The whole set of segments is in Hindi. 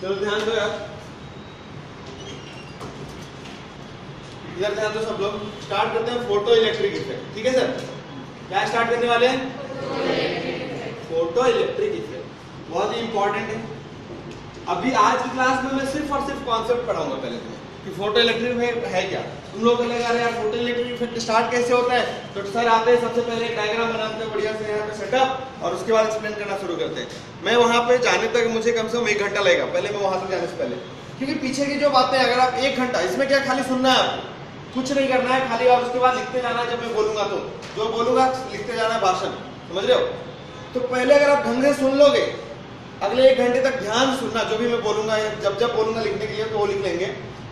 चलो ध्यान दो यार। इधर ध्यान दो सब लोग। स्टार्ट करते हैं फ़ोटो इलेक्ट्रिक इफ़ेक्ट ठीक है सर क्या स्टार्ट करने वाले हैं? फ़ोटो इलेक्ट्रिक इफ़ेक्ट बहुत ही इंपॉर्टेंट है। अभी आज की क्लास में मैं सिर्फ़ और सिर्फ़ कॉन्सेप्ट पढ़ाऊँगा पहले तुम्हें। कि फ़ोटो इलेक्ट्रिक इफ़ेक्ट है क्या? तुम लोग लगा रहे यार फ़ोटो इलेक्ट्रिक इफ़ेक्ट स्टार्ट कैसे होता है? तो सर आते हैं, सबसे पहले डायग्राम बनाते हैं, बढ़िया से यहाँ पे सेटअप और उसके बाद एक्सप्लेन करना शुरू करते हैं। मैं वहाँ पे जाने तक मुझे कम से कम एक घंटा लगेगा, पहले मैं वहाँ तक जाने से पहले। क्योंकि पीछे की जो बातें अगर आप एक घंटा, इसमें क्या खाली सुनना है कुछ नहीं करना है, खाली और उसके बाद लिखते जाना है जब मैं बोलूँगा तो। जो बोलूँगा, लिखते जाना है भाषण। समझ रहे हो? तो पहले अगर आप ढंग से सुन लोगे, अगले एक घंटे तक ध्यान सुनना, जो भी मैं बोलूँगा, जब जब बोलूँगा लिखने के लिए तो वो लिख लेंगे।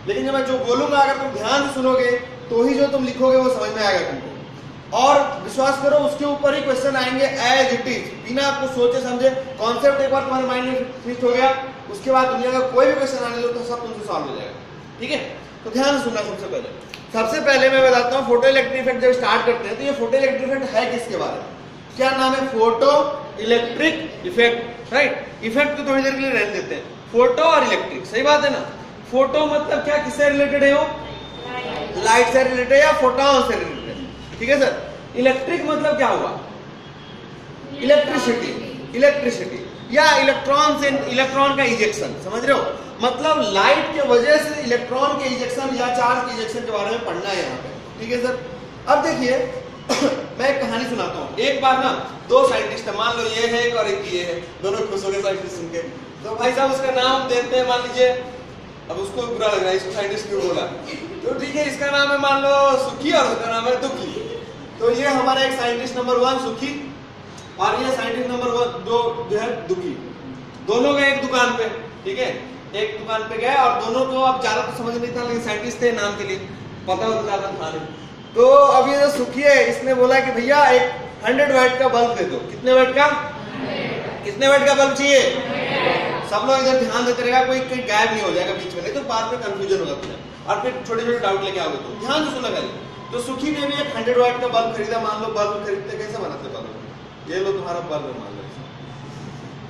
लेकिन जब मैं जो बोलूँगा, अगर तुम ध्यान से सुनोगे तो ही जो तुम लिखोगे, वो समझ में आएगा तुमको। और विश्वास करो, उसके ऊपर ही क्वेश्चन आएँगे एज इट इज़ बिना आपको सोचे समझे कॉन्सेप्ट एक बार तुम्हारे माइंड में फिट हो गया, उसके बाद दुनिया का कोई भी क्वेश्चन आने लो तो सब तुमसे सॉल्व हो जाएगा। ठीक है? तो ध्यान से सुनना सबसे पहले। सबसे पहले मैं बताता हूँ फ़ोटो इलेक्ट्रिक इफ़ेक्ट जब स्टार्ट करते हैं तो ये फ़ोटो इलेक्ट्रिक इफ़ेक्ट है किसके बारे में? क्या नाम है? Photo electric effect right effect तो थोड़ी देर के लिए रहने देते हैं। फ़ोटो और इलेक्ट्रिक सही बात है ना? फ़ोटो मतलब क्या किससे रिलेटेड है वो? लाइट से रिलेटेड या फोटोन से रिलेटेड ठीक है सर इलेक्ट्रिक मतलब क्या हुआ? इलेक्ट्रिसिटी इलेक्ट्रिसिटी या इलेक्ट्रॉन से इलेक्ट्रॉन का इजेक्शन समझ रहे हो? मतलब लाइट के वजह से इलेक्ट्रॉन के इजेक्शन या चार्ज के इजेक्शन के बारे में पढ़ना है यहाँ पे. ठीक है सर अब देखिए मैं एक कहानी सुनाता हूँ. एक बार ना दो साइंटिस्ट मान लो ये है एक और एक ये है. दोनों खुश हो गए साइंटिस्ट सुन के. तो भाई साहब उसका नाम देते हैं मान लीजिए अब उसको बुरा लग रहा है, इसको साइंटिस्ट क्यों बोला? तो ठीक है, इसका नाम है मान लो सुखी और उसका नाम है दुखी। तो ये हमारा एक साइंटिस्ट नंबर वन सुखी और ये साइंटिस्ट नंबर वन दो जो है दुखी। दोनों गए एक दुकान पे, ठीक है? एक दुकान पे गए और दोनों को अब ज़्यादा तो समझ नहीं था, लेकिन साइंटिस्ट थे नाम के लिए। पता होता ज़्यादा था तो अब ये जो सुखी है, इसने बोला कि भैया एक हंड्रेड वाट का बल्ब दे दो। कितने वाट का? कितने वाट का बल्ब चाहिए? सब लोग इधर ध्यान देते रहेगा कोई कोई गायब नहीं हो जाएगा बीच में। नहीं तो बाद में कंफ्यूजन होगा तुम्हें और फिर छोटे छोटे डाउट लेके आओगे तो। ध्यान से सुना खाली तो सुखी ने भी एक हंड्रेड वाट का बल्ब खरीदा। मान लो बल्ब खरीदते कैसे बनाते बल्ब ये लो तुम्हारा बल्ब है मान लो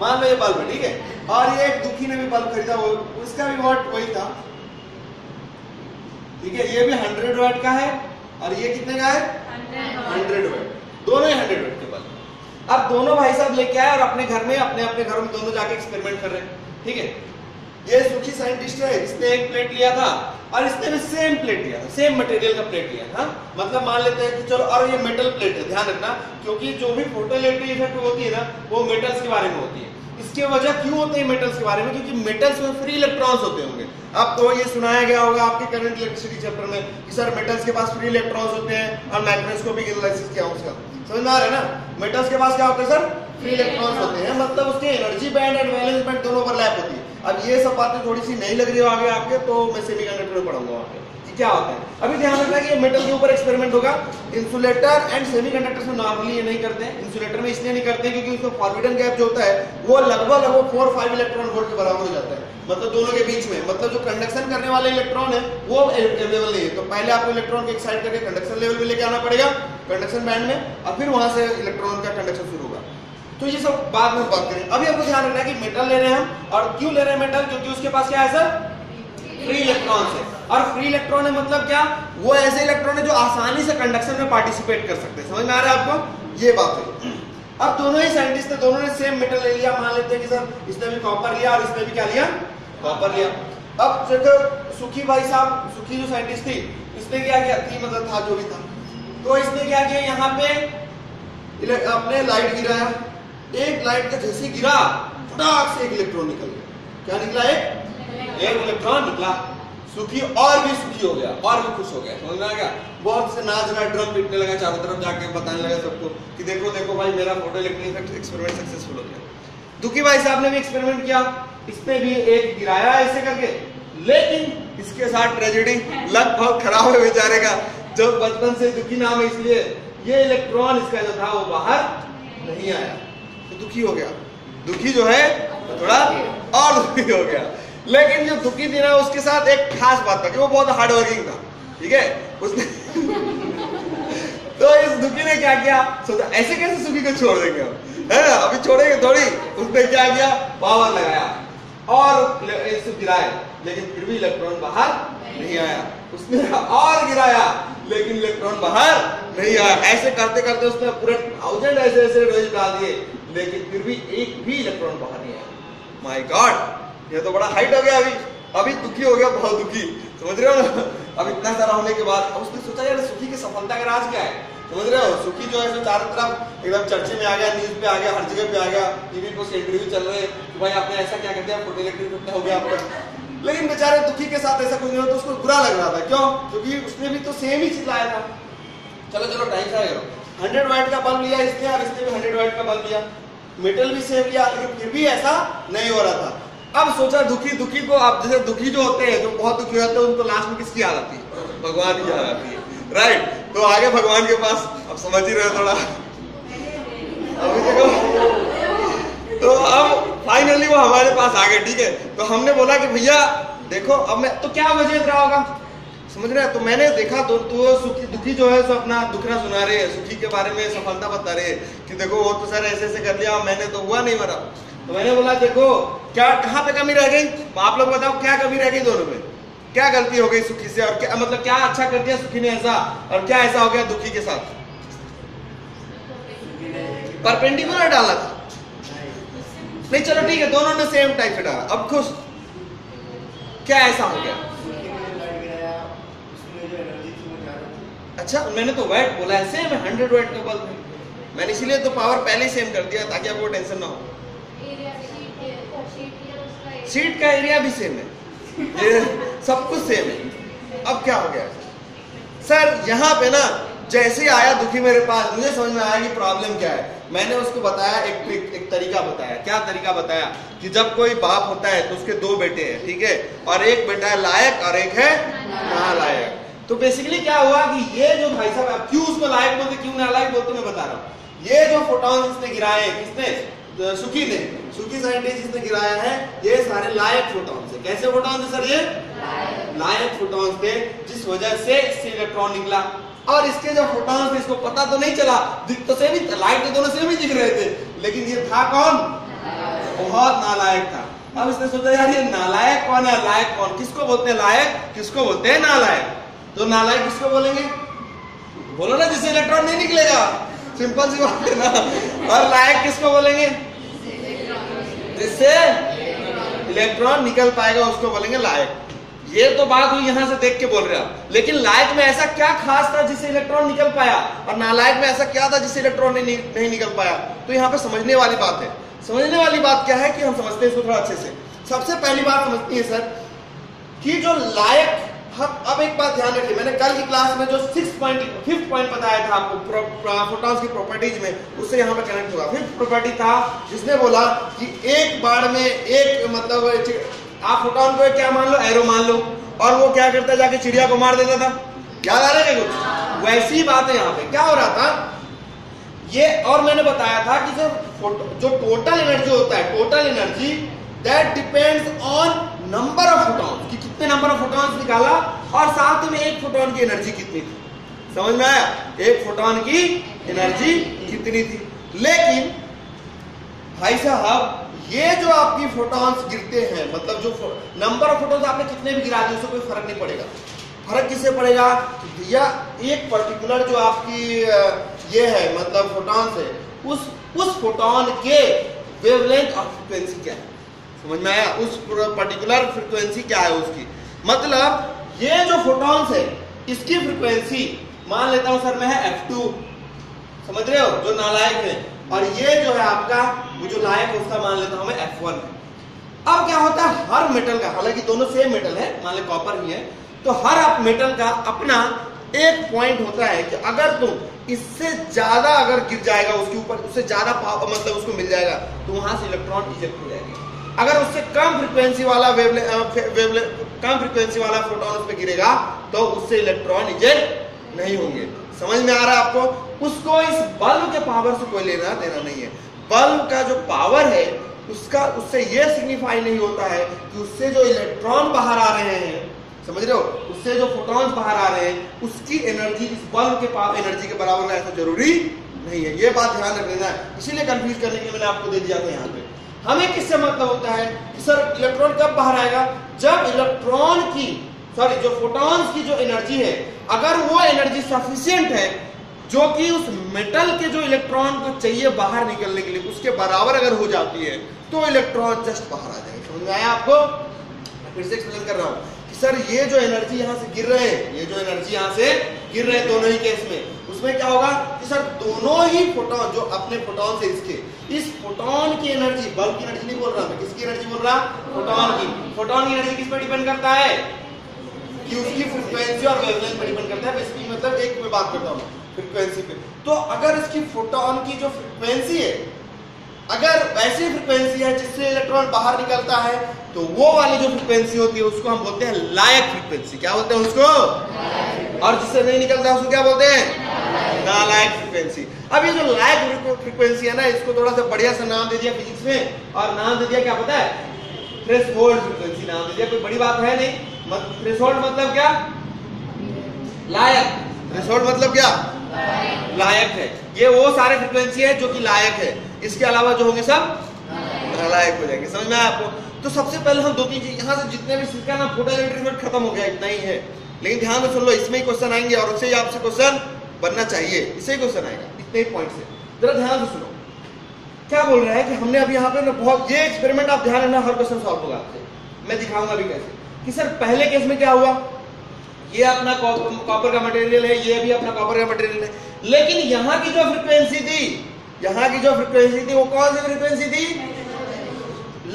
मान लो ये बल्ब है ठीक है? और ये एक दुखी ने भी बल्ब खरीदा वो उसका भी वाट वही था। ठीक है? ये भी हंड्रेड वाट का है। और ये कितने का है? हंड्रेड वाट दोनों ही हंड्रेड वाट के बल्ब अब दोनों भाई साहब लेके आए और अपने घर में, अपने अपने घरों में दोनों जाके एक्सपेरिमेंट कर रहे हैं। ठीक है? ये सुखी साइंटिस्ट है, इसने एक प्लेट लिया था और इसने भी सेम प्लेट लिया था सेम मटेरियल का प्लेट लिया था मतलब मान लेते हैं कि चलो, और ये मेटल प्लेट है, ध्यान रखना, क्योंकि जो भी फ़ोटो इलेक्ट्रिक इफ़ेक्ट होती है ना, वो मेटल्स के बारे में होती है। इसके वजह क्यों होते हैं मेटल्स के बारे में? क्योंकि मेटल्स में फ्री इलेक्ट्रॉन्स होते होंगे। आपको ये सुनाया गया होगा आपके करंट इलेक्ट्रिसिटी चैप्टर में कि सर मेटल्स के पास फ्री इलेक्ट्रॉन्स होते हैं, और माइक्रोस्कोपिक एनालिसिस किया उसका समझ में आ रहा है ना? मेटल्स के पास क्या होते हैं सर फ्री इलेक्ट्रॉन्स होते हैं। मतलब उसके energy band and valence band दोनों ओवरलैप होती है। अब ये सब बातें थोड़ी सी नहीं लग रही हो आगे आपके तो मैं सेमीकंडक्टर में पढ़ाऊँगा वहाँ पे कि क्या होता है? अभी ध्यान रखना कि ये मेटल के ऊपर एक्सपेरिमेंट होगा। इंसुलेटर एंड सेमीकंडक्टर्स में नॉर्मली ये नहीं करते हैं। इंसुलेटर में इसलिए नहीं करते क्योंकि उसका फॉरबिडन गैप जो होता है, वो लगभग लगभग फोर फाइव इलेक्ट्रॉन वोल्ट के बराबर हो जाता है। मतलब दोनों के बीच में। मतलब जो कंडक्शन करने वाले इलेक्ट्रॉन है, वो अवेलेबल नहीं है। तो पहले आपको इलेक्ट्रॉन को एक साइड करके कंडक्शन लेवल में लेके आना पड़ेगा कंडक्शन बैंड में, और फिर वहाँ से इलेक्ट्रॉन का कंडक्शन शुरू होगा। तो ये सब बाद में बात करें अभी आपको ध्यान रखना है कि मेटल ले रहे हैं हम, और क्यों ले रहे हैं मेटल क्योंकि उसके पास क्या है सर फ्री इलेक्ट्रॉन है और फ्री इलेक्ट्रॉन है मतलब क्या? वो ऐसे इलेक्ट्रॉन है जो आसानी से कंडक्शन में पार्टिसिपेट कर सकते हैं। समझ में आ रहा है आपको? ये बात है। अब दोनों ही साइंटिस्ट थे दोनों ने सेम मेटल ले लिया। मान लेते हैं कि सर, इसने भी कॉपर लिया और इसने भी क्या लिया? कॉपर लिया। अब देखो सुखी भाई साहब, सुखी जो साइंटिस्ट थी, इसने क्या किया? थी मतलब था, जो भी था। तो इसने क्या किया? यहाँ पे अपने लाइट गिराया। एक लाइट का जैसे गिरा, फटाक से एक इलेक्ट्रॉन निकल गया। क्या निकला एक? एक इलेक्ट्रॉन निकला। सुखी और भी सुखी हो गया, और भी खुश हो गया। समझ में आ गया? बहुत से नाच रहा ड्रम पीटने लगा, चारों तरफ़ जाके बताने लगा सबको कि देखो देखो भाई, मेरा फ़ोटो इलेक्ट्रिक एक्सपेरिमेंट सक्सेसफुल हो गया। दुखी भाई साहब ने भी एक्सपेरिमेंट किया इसने भी एक गिराया ऐसे करके। लेकिन इसके साथ ट्रेजेडी लगभग खराब है बेचारे का जो बचपन से दुखी नाम है, इसलिए ये इलेक्ट्रॉन इसका जो था, वो बाहर नहीं आया। तो दुखी हो गया। दुखी जो है तो थोड़ा और दुखी हो गया। लेकिन जो दुखी थी ना, उसके साथ एक खास बात था कि वो बहुत हार्ड वर्किंग था, ठीक है? उसने तो इस दुखी ने क्या किया? सोचा, ऐसे कैसे सुखी को छोड़ देंगे हम? है ना? अभी छोड़ेंगे थोड़ी। उसने क्या किया? पावर लगाया और इसे गिराया, लेकिन फिर भी इलेक्ट्रॉन बाहर नहीं आया। उसने और गिराया, लेकिन इलेक्ट्रॉन बाहर नहीं आया। ऐसे करते करते उसने पूरे थाउज़ेंड ऐसे ऐसे डोज डाल दिए, लेकिन फिर भी एक भी इलेक्ट्रॉन बाहर नहीं आया। माय गॉड ये तो बड़ा हाइट हो गया अभी। अभी दुखी हो गया, बहुत दुखी। समझ रहे हो ना? अब इतना सारा होने के बाद, अब उसने सोचा, यार, सुखी की सफलता का राज क्या है? समझ रहे हो? सुखी जो है, जो चारों तरफ़ एकदम चर्चे में आ गया न्यूज़ पे आ गया, हर जगह पे आ गया टीवी पे इंटरव्यू चल रहे कि भाई, आपने ऐसा क्या कर दिया फ़ोटो इलेक्ट्रिक हो गया आपका। लेकिन बेचारे दुखी के साथ ऐसा कुछ नहीं हो तो उसको बुरा लग रहा था। क्यों? क्योंकि उसने भी तो सेम ही चीज़ लाया था। चलो चलो टाइम से हंड्रेड वाइट का बल्ब लिया इसने, और इसने भी हंड्रेड वाइट का बल्ब लिया। मेटल भी सेम लिया, लेकिन फिर भी ऐसा नहीं हो रहा था। अब सोचा दुखी दुखी को आप जैसे दुखी जो होते हैं जो बहुत दुखी होते हैं उनको लास्ट में किसकी याद आती है? भगवान की याद आती है। राइट तो आगे भगवान के पास अब समझ ही रहे थोड़ा। अभी देखो। तो अब फाइनली वो हमारे पास आ गए ठीक है? तो हमने बोला कि भैया देखो अब मैं तो क्या वजह रहा होगा? समझ रहे हैं? तो मैंने देखा तो, तो सुखी दुखी जो है सो अपना दुखना सुना रहे सुखी के बारे में सफलता बता रहे कि देखो वो तो सर ऐसे ऐसे कर लिया मैंने तो हुआ नहीं मरा। तो मैंने बोला, देखो, क्या, कहाँ पे कमी रह गई? आप लोग बताओ, क्या कमी रह गई दोनों में? क्या गलती हो गई सुखी से? और क्या मतलब क्या अच्छा कर दिया सुखी ने ऐसा? और क्या ऐसा हो गया दुखी के साथ? परपेंडिकुलर डाला था? नहीं, चलो ठीक है, दोनों ने सेम टाइप से डाला। अब खुश? क्या ऐसा हो गया? अच्छा मैंने तो वेट बोला है सेम हंड्रेड वेट का बल्ब मैंने इसीलिए तो पावर पहले ही सेम कर दिया, ताकि आपको टेंशन ना हो। सीट का एरिया भी सेम है। सब कुछ सेम है। अब क्या हो गया? सर यहाँ पे ना जैसे ही आया दुखी मेरे पास मुझे समझ में आया कि प्रॉब्लम क्या है। मैंने उसको बताया एक एक, एक तरीका बताया। क्या तरीका बताया? कि जब कोई बाप होता है तो उसके दो बेटे हैं ठीक है? और एक बेटा है लायक और एक है नालायक। तो बेसिकली क्या हुआ कि ये जो भाई साहब क्यों उसको लायक बोलते क्यों नालायक बोलते मैं बता रहा हूँ। ये जो फोटोन इसने गिराए किसने? सुखी ने सुखी साइंटिस्ट जिसने गिराया है ये सारे लायक फोटॉन थे कैसे फोटॉन थे सर ये? लायक। फोटॉन थे जिस वजह से इससे इलेक्ट्रॉन निकला। और इसके जो फोटॉन थे इसको पता तो नहीं चला। दिख तो से भी लाइट तो दोनों से भी दिख रहे थे। लेकिन ये था कौन? बहुत नालायक था। अब इसने सोचा यार ये नालायक कौन है? लायक कौन? किसको बोलते हैं लायक? किसको बोलते हैं नालायक? तो नालायक किसको बोलेंगे? बोलो ना जिससे इलेक्ट्रॉन नहीं निकलेगा। सिंपल सी बात है ना। और लायक किसको बोलेंगे? जिससे इलेक्ट्रॉन निकल पाएगा उसको बोलेंगे लायक ये तो बात हुई यहाँ से देख के बोल रहे आप। लेकिन लायक में ऐसा क्या खास था जिससे इलेक्ट्रॉन निकल पाया? और नालायक में ऐसा क्या था जिससे इलेक्ट्रॉन नहीं, नहीं निकल पाया? तो यहाँ पे समझने वाली बात है। समझने वाली बात क्या है कि हम समझते हैं इसको थोड़ा अच्छे से। सबसे पहली बात समझती है सर कि जो लायक हम अब एक बात ध्यान रखिए, मैंने कल की क्लास में जो सिक्स पॉइंट फिफ्थ पॉइंट बताया था आपको फोटॉन्स की प्रॉपर्टीज़ में, उससे यहाँ पे कनेक्ट हुआ। फिफ्थ प्रॉपर्टी था, जिसने बोला कि एक बार में एक मतलब आप फोटोन को क्या मान लो? एरो मान लो। और वो क्या करता जाके चिड़िया को मार देता था। याद आ रहा है कुछ? वैसी बात है यहाँ पे। क्या हो रहा था? ये और मैंने बताया था कि जो जो टोटल एनर्जी होता है total energy that depends on number of photons कि कितने नंबर ऑफ़ फोटॉन्स निकाला और साथ में एक फोटोन की एनर्जी कितनी थी? समझ में आया? एक फोटोन की एनर्जी कितनी थी? लेकिन, भाई साहब, ये जो आपकी फोटॉन्स गिरते हैं मतलब जो नंबर ऑफ़ फोटोन्स आपने कितने भी गिरा दिए, उससे कोई फ़र्क नहीं पड़ेगा। फ़र्क किससे पड़ेगा? भैया एक पर्टिकुलर जो आपकी ये है मतलब फोटॉन्स है, उस उस फोटोन के वेवलेंथ और फ्रिक्वेंसी क्या है? समझ में आया? उस पर्टिकुलर फ्रिक्वेंसी क्या है उसकी? मतलब ये जो फोटॉन्स है इसकी फ्रिक्वेंसी मान लेता हूँ सर मैं है F2 समझ रहे हो? जो नालायक है। और ये जो है आपका वो जो लायक है उसका मान लेता हूँ मैं F1 अब क्या होता है? हर मेटल का हालाँकि दोनों सेम मेटल है मान ले कॉपर ही है तो हर आप मेटल का अपना एक पॉइंट होता है कि अगर तुम इससे ज़्यादा अगर गिर जाएगा उसके ऊपर उससे ज़्यादा मतलब उसको मिल जाएगा तो वहाँ से इलेक्ट्रॉन इजेक्ट हो जाएगी। अगर उससे कम फ्रीक्वेंसी वाला वेवले, वेवले, कम फ्रीक्वेंसी वाला फोटोन उस पर गिरेगा तो उससे इलेक्ट्रॉन इजेक्ट नहीं होंगे। समझ में आ रहा है आपको? उसको इस बल्ब के पावर से कोई लेना देना नहीं है। बल्ब का जो पावर है, उसका, उससे यह सिग्निफाई नहीं होता है कि उससे जो इलेक्ट्रॉन बाहर आ रहे हैं। समझ रहे हो? उससे जो फोटॉन्स बाहर आ रहे हैं, उसकी एनर्जी इस बल्ब के पावर एनर्जी के बराबर ऐसा ज़रूरी नहीं है। ये बात ध्यान रख लेना है। इसीलिए कंफ्यूज करने के लिए मैंने आपको दे दिया था यहाँ पे। हमें किससे मतलब होता है कि सर इलेक्ट्रॉन कब बाहर आएगा? जब इलेक्ट्रॉन की सॉरी जो फोटॉन्स की जो एनर्जी है, अगर वो एनर्जी सफिशियंट है, जो कि उस मेटल के जो इलेक्ट्रॉन को चाहिए बाहर निकलने के लिए, उसके बराबर अगर हो जाती है तो इलेक्ट्रॉन जस्ट बाहर आ जाएगा। समझ में आया आपको? फिर से एक्सप्लेन कर रहा हूँ कि सर, ये जो एनर्जी यहाँ से गिर रहे हैं, ये जो एनर्जी यहाँ से गिर रहे हैं दोनों ही केस में उसमें क्या होगा कि सर, दोनों ही फोटोन, जो अपने फोटोन से इसके, इस फोटोन की एनर्जी, बल्ब की एनर्जी नहीं बोल रहा मैं, किसकी एनर्जी बोल रहा? फोटोन की। फोटोन की एनर्जी किस पर डिपेंड करता है? कि उसकी फ्रीक्वेंसी और वेवलेंथ पर डिपेंड करता है। इसकी मतलब एक में बात करता हूँ, फ्रीक्वेंसी पे। तो अगर इसकी फोटोन की जो फ्रिक्वेंसी है अगर वैसी फ्रीक्वेंसी है जिससे इलेक्ट्रॉन बाहर निकलता है तो वो वाली जो फ्रीक्वेंसी होती है, उसको हम बोलते हैं लायक फ्रीक्वेंसी क्या बोलते हैं उसको? और जिससे नहीं निकलता, उसको क्या बोलते हैं? नालायक फ्रीक्वेंसी अब ये जो लायक फ्रीक्वेंसी है ना, इसको थोड़ा सा बढ़िया सा नाम दे दिया फिजिक्स में। और नाम दे दिया क्या पता है? थ्रेशोल्ड फ्रीक्वेंसी नाम दे दिया। कोई बड़ी बात है नहीं। थ्रेशोल्ड मतलब क्या? लायक। थ्रेशोल्ड मतलब क्या? लायक है। ये वो सारे फ्रिक्वेंसी है जो कि लायक है। इसके अलावा जो होंगे सब? नालायक हो जाएँगे। समझ में आपको? तो सबसे पहले हम दो तीन चीज़ यहाँ से जितने भी सिक्का ना फ़ोटो इलेक्ट्रिक खत्म हो गया, इतना ही है। लेकिन ध्यान में सुन लो, इसमें ही क्वेश्चन आएँगे और उससे ही आपसे क्वेश्चन बनना चाहिए। इससे ही क्वेश्चन आएगा। इतने ही पॉइंट से जरा ध्यान से सुनो। क्या बोल रहा है कि हमने अभी यहाँ पे ना बहुत ये एक्सपेरिमेंट आप ध्यान रखना, हर क्वेश्चन सॉल्व होगा आपसे। मैं दिखाऊँगा अभी कैसे। कि सर, पहले केस में क्या हुआ? ये अपना कॉपर का मटेरियल है, ये भी अपना कॉपर का मटेरियल है। लेकिन यहाँ की जो फ्रिक्वेंसी थी यहाँ की जो फ्रिक्वेंसी थी, वो कौन सी फ्रीक्वेंसी थी?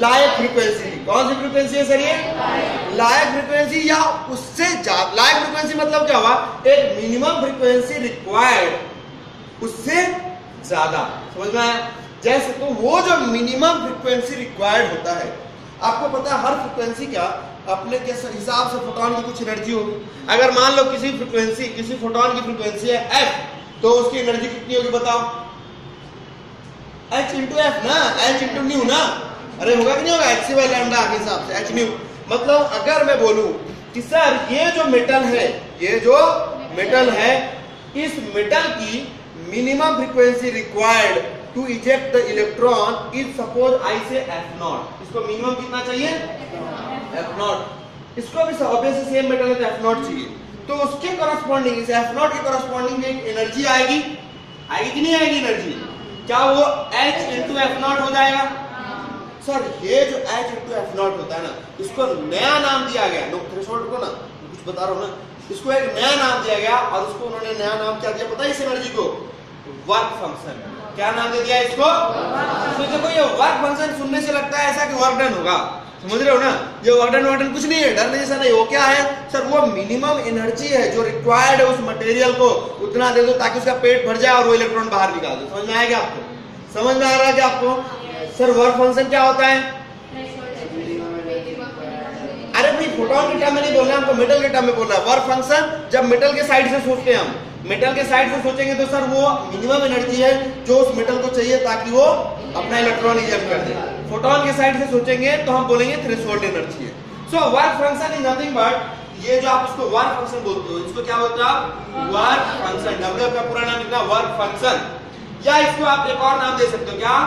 लायक फ्रिक्वेंसी थी। कौन सी फ्रिक्वेंसी है सर ये लायक फ्रिक्वेंसी या उससे लायक फ्रिक्वेंसी मतलब क्या हुआ? एक मिनिमम फ्रिक्वेंसी रिक्वायर्ड उससे ज़्यादा। समझ में आया? जैसे तो वो जो मिनिमम फ्रिक्वेंसी रिक्वायर्ड होता है, आपको पता है हर फ्रिक्वेंसी क्या? अपने के हिसाब से फोटोन की कुछ एनर्जी होगी। अगर मान लो किसी फ्रिक्वेंसी किसी फोटोन की फ्रिक्वेंसी है एफ़ तो उसकी एनर्जी कितनी होगी बताओ? एच इंटू एफ़ ना एच इंटू न्यू ना। अरे होगा कि नहीं होगा? एच वाई लैमडा के हिसाब से एच न्यू मतलब अगर मैं बोलूँ कि सर, ये जो मेटल है, ये जो मेटल है, इस मेटल की minimum frequency required to eject the electron is suppose I say f naught इसको मिनिमम कितना चाहिए? एफ़ नॉट इसको भी ऑब्वियसली सेम मेटल है तो एफ़ नॉट चाहिए। तो उसके करस्पॉन्डिंग इस एफ़ नॉट के करस्पॉन्डिंग में एक एनर्जी आएगी। आएगी कि नहीं आएगी एनर्जी क्या वो एच इंटू एफ़ नॉट हो जाएगा? सर ये जो एच इंटू एफ़ नॉट होता है ना इसको नया नाम दिया गया। नो थ्रेशोल्ड को ना कुछ बता रहा हूँ ना इसको एक नया नाम दिया गया और उसको उन्होंने नया नाम क्या दिया पता है इस एनर्जी को? वर्क फ़ंक्शन क्या नाम दे दिया इसको? तो देखो ये वर्क फ़ंक्शन सुनने से लगता है ऐसा कि वर्क डन होगा। समझ रहे हो ना? ये वर्डन वर्डन कुछ नहीं है डरने जैसा नहीं वो क्या है? सर, वो मिनिमम एनर्जी है जो रिक्वायर्ड है उस मटेरियल को उतना दे दो ताकि उसका पेट भर जाए और वो इलेक्ट्रॉन बाहर निकाल दो। समझ में आएगा आपको? समझ में आ रहा है क्या आपको? सर वर्क फ़ंक्शन क्या होता है? अरे भाई फोटोन के टर्म में नहीं बोल रहे हमको मेटल के टर्म में रहा है वर्क फ़ंक्शन जब मेटल के साइड से सोचते हैं हम। मेटल के साइड से सोचेंगे तो सर, वो मिनिमम एनर्जी है जो उस मेटल को चाहिए ताकि वो अपना इलेक्ट्रॉन इजेक्ट कर दे। फोटोन के साइड से सोचेंगे तो हम बोलेंगे थ्रेशोल्ड एनर्जी है। So work function is nothing but ये जो आप उसको वर्क फ़ंक्शन बोलते हो, इसको क्या बोलते हो आप? वर्क फ़ंक्शन डब्ल्यू का पूरा नाम लिखना वर्क फ़ंक्शन या इसको आप एक और नाम दे सकते हो क्या?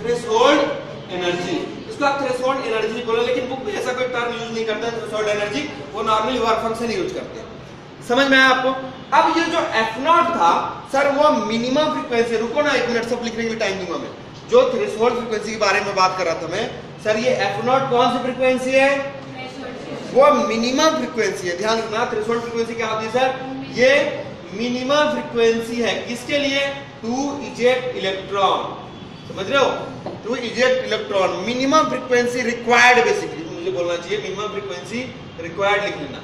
थ्रेशोल्ड एनर्जी इसको आप थ्रेशोल्ड एनर्जी बोलो, लेकिन बुक में ऐसा कोई टर्म यूज़ नहीं करता थ्रेशोल्ड एनर्जी वो नॉर्मली वर्क फ़ंक्शन यूज़ करते हैं। समझ में आया आपको? अब ये जो एफ़ नॉट था सर वो मिनिमम फ्रीक्वेंसी रुको ना एक मिनट सब लिखने के लिए टाइम दूँगा मैं जो थ्रेशोल्ड फ्रीक्वेंसी के बारे में बात कर रहा था मैं, सर, ये एफ़ नॉट कौन सी फ्रीक्वेंसी है? वो मिनिमम फ्रीक्वेंसी है। ध्यान रखना थ्रेशोल्ड फ्रीक्वेंसी क्या होती है, सर? ये मिनिमम फ्रीक्वेंसी है। किसके लिए? To eject electron. समझ रहे हो? To eject electron. Minimum frequency required basically मुझे बोलना चाहिए मिनिमम फ्रीक्वेंसी रिक्वायर्ड लिख लेना।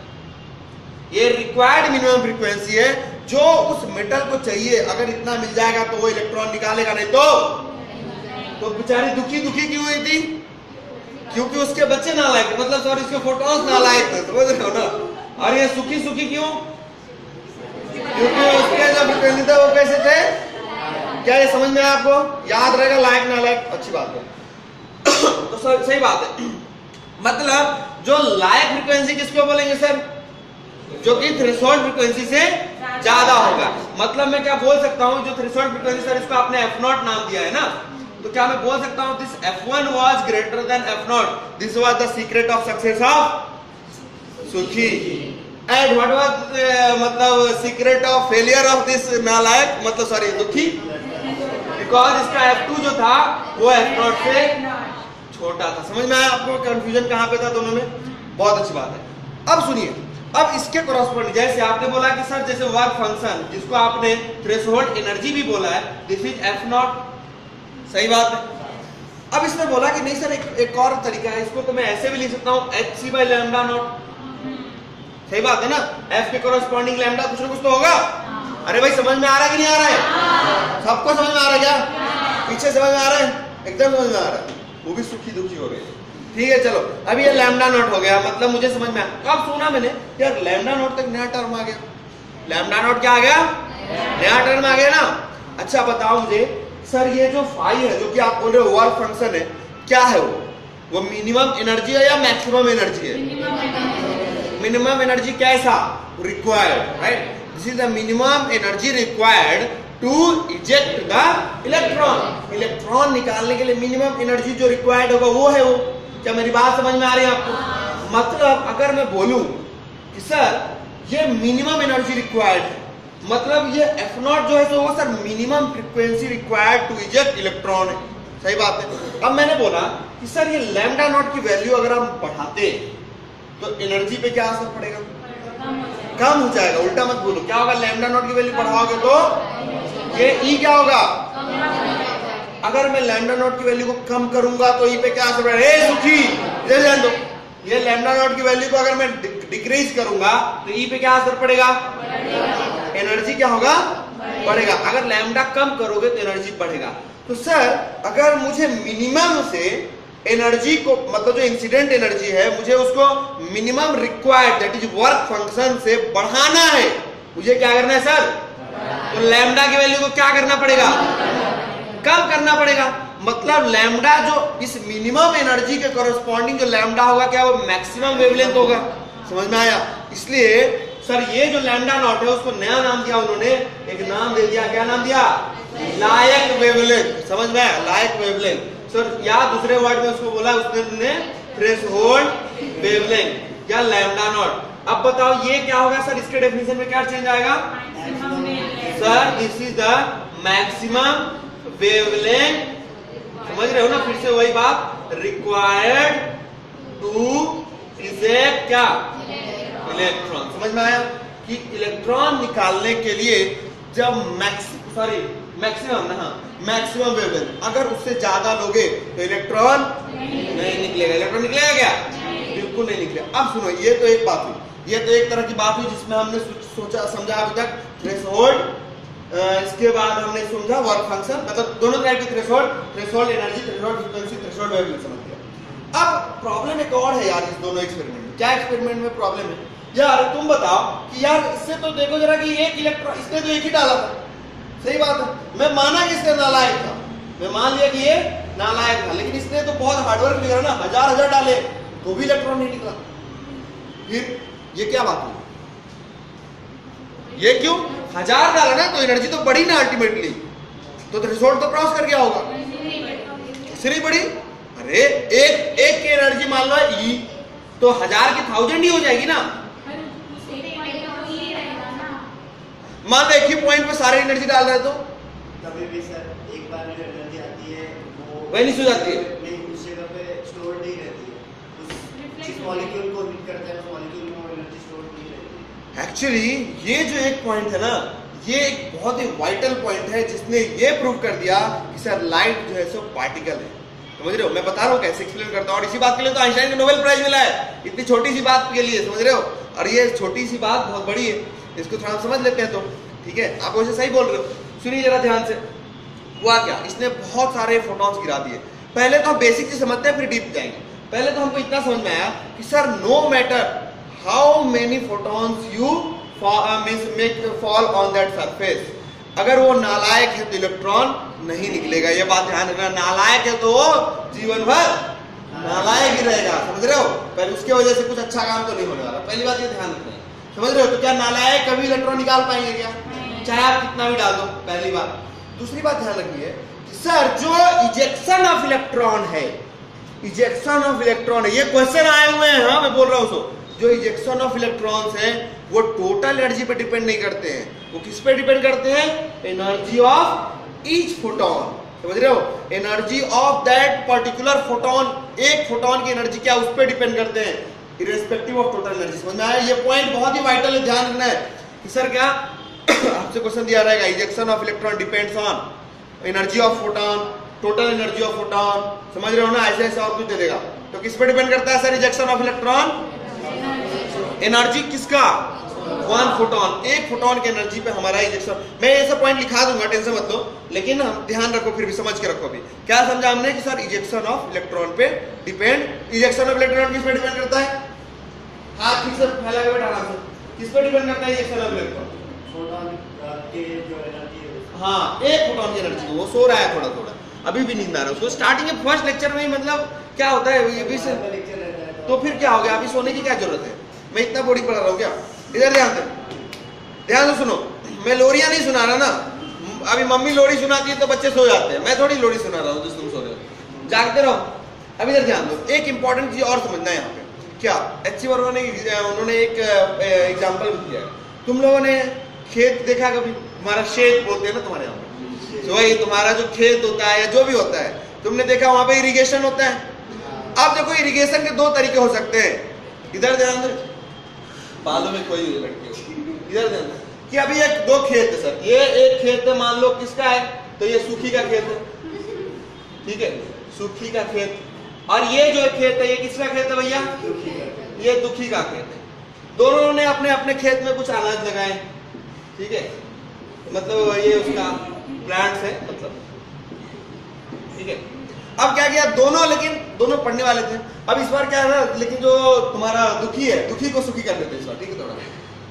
ये रिक्वायर्ड मिनिमम फ्रीक्वेंसी है, जो उस मेटल को चाहिए। अगर इतना मिल जाएगा तो वो इलेक्ट्रॉन निकालेगा, नहीं तो तो बेचारी दुखी दुखी क्यों हुई थी? क्योंकि उसके बच्चे ना लायक मतलब सॉरी उसके फोटोस ना लायक थे। समझ रहे हो ना? और ये सुखी सुखी क्यों? क्योंकि उसके जो फ्रीक्वेंसी थे वो कैसे थे? क्या ये समझ में आपको? याद रहेगा लायक ना लायक अच्छी बात है। तो सर, सही बात है। मतलब जो लायक फ्रीक्वेंसी किसको बोलेंगे सर? जो कि थ्रेशोल्ड फ्रीक्वेंसी से ज़्यादा होगा। मतलब मैं क्या बोल सकता हूँ? जो थ्रेशोल्ड फ्रीक्वेंसी सर, इसको आपने एफ़ नॉट नाम दिया है ना? तो क्या मैं बोल सकता हूँ this F1 was greater than F0 this was the secret of success of सुखी एंड व्हाट वाज मतलब secret of failure of this नालायक मतलब सॉरी दुखी बिकॉज़ इसका F2 जो था, वो F0 से छोटा था। समझ में आया आपको? कंफ्यूजन कहाँ पे था दोनों में? बहुत अच्छी बात है। अब सुनिए। अब इसके क्रॉसपोर्डिंग जैसे आपने बोला कि सर, जैसे वर्क फ़ंक्शन जिसको आपने थ्रेशोल्ड एनर्जी भी बोला है दिस इज़ एफ़ नॉट सही बात है। अब इसने बोला कि नहीं सर एक, एक और तरीका है इसको तो मैं ऐसे भी लिख सकता हूँ h c by lambda naught सही बात है ना? एफ़ के कॉरेस्पॉन्डिंग लैमडा कुछ ना कुछ तो होगा। अरे भाई समझ में आ रहा है कि नहीं आ रहा है? सबको समझ में आ रहा है क्या? पीछे समझ में आ रहा है? एकदम समझ में आ रहा है। वो भी सुखी दुखी हो गए। ठीक है चलो। अभी ये लैमडा नोट हो गया। मतलब मुझे समझ में आया कब सुना मैंने यार लैमडा नोट तक नया टर्म आ गया। लैमडा नोट क्या आ गया? नया। टर्म आ गया ना। अच्छा बताओ मुझे। सर ये जो फाई है जो कि आप बोल रहे हो वर्क फ़ंक्शन है क्या है वो? वो मिनिमम एनर्जी है या मैक्सिमम एनर्जी है? मिनिमम एनर्जी कैसा? Required right this is the minimum energy required to eject the electron electron निकालने के लिए मिनिमम एनर्जी जो रिक्वायर्ड होगा वो है वो। क्या मेरी बात समझ में आ रही है आपको? मतलब अगर मैं बोलूँ कि सर ये मिनिमम एनर्जी रिक्वायर्ड है मतलब ये एफ़ नॉट जो है तो वो sir minimum frequency required to eject electron सही बात है। अब मैंने बोला कि सर ये लैम्डा नॉट की वैल्यू अगर हम बढ़ाते तो एनर्जी पे क्या असर पड़ेगा? कम हो जाएगा। उल्टा मत बोलो। क्या होगा? लैम्डा नॉट की वैल्यू बढ़ाओगे तो ये ई e क्या होगा? अगर मैं लैम्डा नॉट की वैल्यू को कम करूँगा तो ई e पे क्या असर पड़ेगा? ये लैम्डा नॉट की वैल्यू को अगर मैं डिक्रीज करूँगा तो ई e पे क्या असर पड़ेगा? एनर्जी क्या होगा? बढ़ेगा। अगर लैम्डा कम करोगे तो एनर्जी बढ़ेगा। तो सर अगर मुझे मिनिमम से एनर्जी को मतलब जो इंसिडेंट एनर्जी है मुझे उसको minimum required that is work function से बढ़ाना है मुझे क्या करना है सर? तो लैम्डा की वैल्यू को क्या करना पड़ेगा? कम करना पड़ेगा। मतलब लैम्डा जो इस मिनिमम एनर्जी के कॉरेस्पॉन्डिंग जो लैम्डा होगा क्या वो मैक्सिमम वेवलेंथ होगा? समझ में आया? इसलिए सर ये जो लैम्डा नॉट है उसको नया नाम दिया उन्होंने एक नाम दे दिया क्या नाम दिया? लायक वेवलेंथ समझ में लायक वेवलेंथ। सर या दूसरे वर्ड में उसको बोला उसने थ्रेश होल्ड वेवलेंथ या लैम्डा नॉट अब बताओ ये क्या होगा सर? इसके डेफिनेशन में क्या चेंज आएगा? Sir this is the maximum wavelength समझ रहे हो ना? फिर से वही बात। रिक्वायर्ड टू इजेक्ट क्या? इलेक्ट्रॉन समझ में आया? कि इलेक्ट्रॉन निकालने के लिए जब मैक्स सॉरी मैक्सिमम ना मैक्सिमम वेवलेंथ अगर उससे ज़्यादा लोगे तो इलेक्ट्रॉन नहीं निकलेगा। इलेक्ट्रॉन निकलेगा क्या? बिल्कुल नहीं निकलेगा। अब सुनो ये तो एक बात हुई। ये तो एक तरह की बात हुई जिसमें हमने सोचा समझा अभी तक। थ्रेशोल्ड इसके बाद हमने समझा वर्क फ़ंक्शन मतलब दोनों तरह की threshold threshold energy threshold frequency threshold wavelength समझ गया अब प्रॉब्लम एक और है यार इस दोनों एक्सपेरिमेंट में। क्या एक्सपेरिमेंट में प्रॉब्लम है? यार, तुम बताओ कि यार, इससे तो देखो जरा कि एक इलेक्ट्रॉन इसने तो एक ही डाला था। सही बात है। मैं माना कि इसने नालायक था। मैं मान लिया कि ये नालायक था, लेकिन इसने तो बहुत हार्डवर्क किया ना। हज़ार हज़ार डाले तो भी इलेक्ट्रॉन नहीं निकला। फिर ये क्या बात हुई? ये क्यों? हज़ार डाला ना तो एनर्जी तो बढ़ी ना अल्टीमेटली तो रिजोल्ट तो क्रॉस कर गया होगा नहीं बढ़ी? अरे, एक एक की एनर्जी मान लो, ई तो हज़ार की थाउज़ेंड ही हो जाएगी ना। मान लो एक ही पॉइंट पे सारे एनर्जी डाल रहे तो? कभी भी सर एक बार जो एनर्जी आती है वो वही नहीं सो जाती है। नहीं उस जगह पे स्टोर नहीं रहती है। उस मॉलिक्यूल को हीट करता है उस मॉलिक्यूल में वो एनर्जी स्टोर नहीं रहती है। एक्चुअली ये जो एक पॉइंट है ना ये एक बहुत ही वाइटल पॉइंट है जिसने ये प्रूव कर दिया कि सर लाइट जो है सो पार्टिकल है। समझ रहे हो? मैं बता रहा हूँ कैसे एक्सप्लेन करता हूँ। और इसी बात के लिए तो आइंस्टाइन को नोबेल प्राइज मिला है। इतनी छोटी सी बात के लिए समझ रहे हो? और ये छोटी सी बात बहुत बड़ी है। इसको थोड़ा समझ लेते हैं तो ठीक है? आप वैसे सही बोल रहे हो। सुनिए जरा ध्यान से। हुआ क्या? इसने बहुत सारे फोटॉन्स गिरा दिए। पहले तो हम बेसिक से समझते हैं, फिर डीप जाएँगे। पहले तो हमको इतना समझ में आया कि sir no matter how many photons you make fall on that surface अगर वो नालायक है तो इलेक्ट्रॉन नहीं निकलेगा। ये बात ध्यान रखना, नालायक है तो वो जीवन भर नालायक ही रहेगा, समझ रहे हो? पहले उसके वजह से कुछ अच्छा काम तो नहीं होने वाला। पहली बात ये ध्यान रखना। समझ रहे हो? तो क्या नालायक कभी इलेक्ट्रॉन निकाल पाएँगे क्या? चाहे आप कितना भी डाल दो, पहली बात। दूसरी बात ध्यान रखिए सर, जो इजेक्शन ऑफ़ इलेक्ट्रॉन है इजेक्शन ऑफ़ इलेक्ट्रॉन है, ये क्वेश्चन आए हुए हैं हाँ मैं बोल रहा हूँ जो इजेक्शन ऑफ़ इलेक्ट्रॉन्स हैं, वो टोटल एनर्जी पे डिपेंड नहीं करते हैं। वो किस पे डिपेंड करते हैं? एनर्जी ऑफ़ ईच फोटोन समझ रहे हो? Energy of that particular photon एक फोटोन की एनर्जी क्या उस पर डिपेंड करते हैं? इरेस्पेक्टिव ऑफ़ टोटल एनर्जी समझ में आया? ये पॉइंट बहुत ही वाइटल है, ध्यान रखना है। कि सर क्या? आपसे क्वेश्चन दिया रहेगा ejection of electron depends on energy of photon total energy of photon समझ रहे हो ना? ऐसे ऐसे और कुछ दे देगा। तो किस पे डिपेंड करता है sir ejection of electron energy किसका? वन फोटोन एक फोटोन की एनर्जी पे हमारा इजेक्शन मैं ऐसा पॉइंट लिखा दूँगा टेंशन मत लो। लेकिन हम ध्यान रखो, फिर भी समझ के रखो अभी। क्या समझा हमने कि सर इजेक्शन ऑफ़ इलेक्ट्रॉन पे डिपेंड इजेक्शन ऑफ़ इलेक्ट्रॉन किस पे डिपेंड करता है? हाथ ठीक से फैला के बैठा आराम से किस पे डिपेंड करता है फोटोन के जो एनर्जी है हाँ एक फोटोन की एनर्जी वो सो रहा है थोड़ा थोड़ा अभी भी नींद आ रहा है उसको। स्टार्टिंग में फ़र्स्ट लेक्चर में ही मतलब क्या होता है ये भी से है तो। फिर क्या हो गया? अभी सोने की क्या ज़रूरत है? मैं इतना बॉडी पढ़ा रहा हूँ क्या? इधर ध्यान दे ध्यान से सुनो। मैं लोरिया नहीं सुना रहा ना। अभी मम्मी लोरी सुनाती है तो बच्चे सो जाते हैं। मैं थोड़ी लोरी सुना रहा हूँ जिस तुम सो रहे हो। जागते रहो। अब इधर ध्यान दो। एक इंपॉर्टेंट चीज़ और समझना है यहाँ पे। क्या? एच वर्मा ने उन्होंने एक एग्ज़ाम्पल दिया है। तुम लोगों ने खेत देखा कभी? हमारा शेत बोलते हैं ना तुम्हारे यहाँ पे। तो वही, तुम्हारा जो खेत होता है या जो भी होता है, तुमने देखा वहाँ पे इरिगेशन होता है? अब देखो इरिगेशन के दो तरीके हो सकते हैं। इधर ध्यान बालों में कोई लड़की इधर ध्यान कि अभी एक, दो खेत है, सर। ये एक खेत है, मान लो किसका है? तो ये सूखी का खेत है। ठीक है? सूखी का खेत। और ये जो खेत है, ये किसका खेत है भैया? ये दुखी का खेत है। दोनों ने अपने अपने खेत में कुछ अनाज लगाए। ठीक है? मतलब ये उसका प्लांट्स है मतलब। ठीक है? अब क्या किया? दोनों, लेकिन दोनों पढ़ने वाले थे। अब इस बार क्या है लेकिन जो तुम्हारा दुखी है, दुखी को सुखी कर देते इस बार। ठीक है थोड़ा।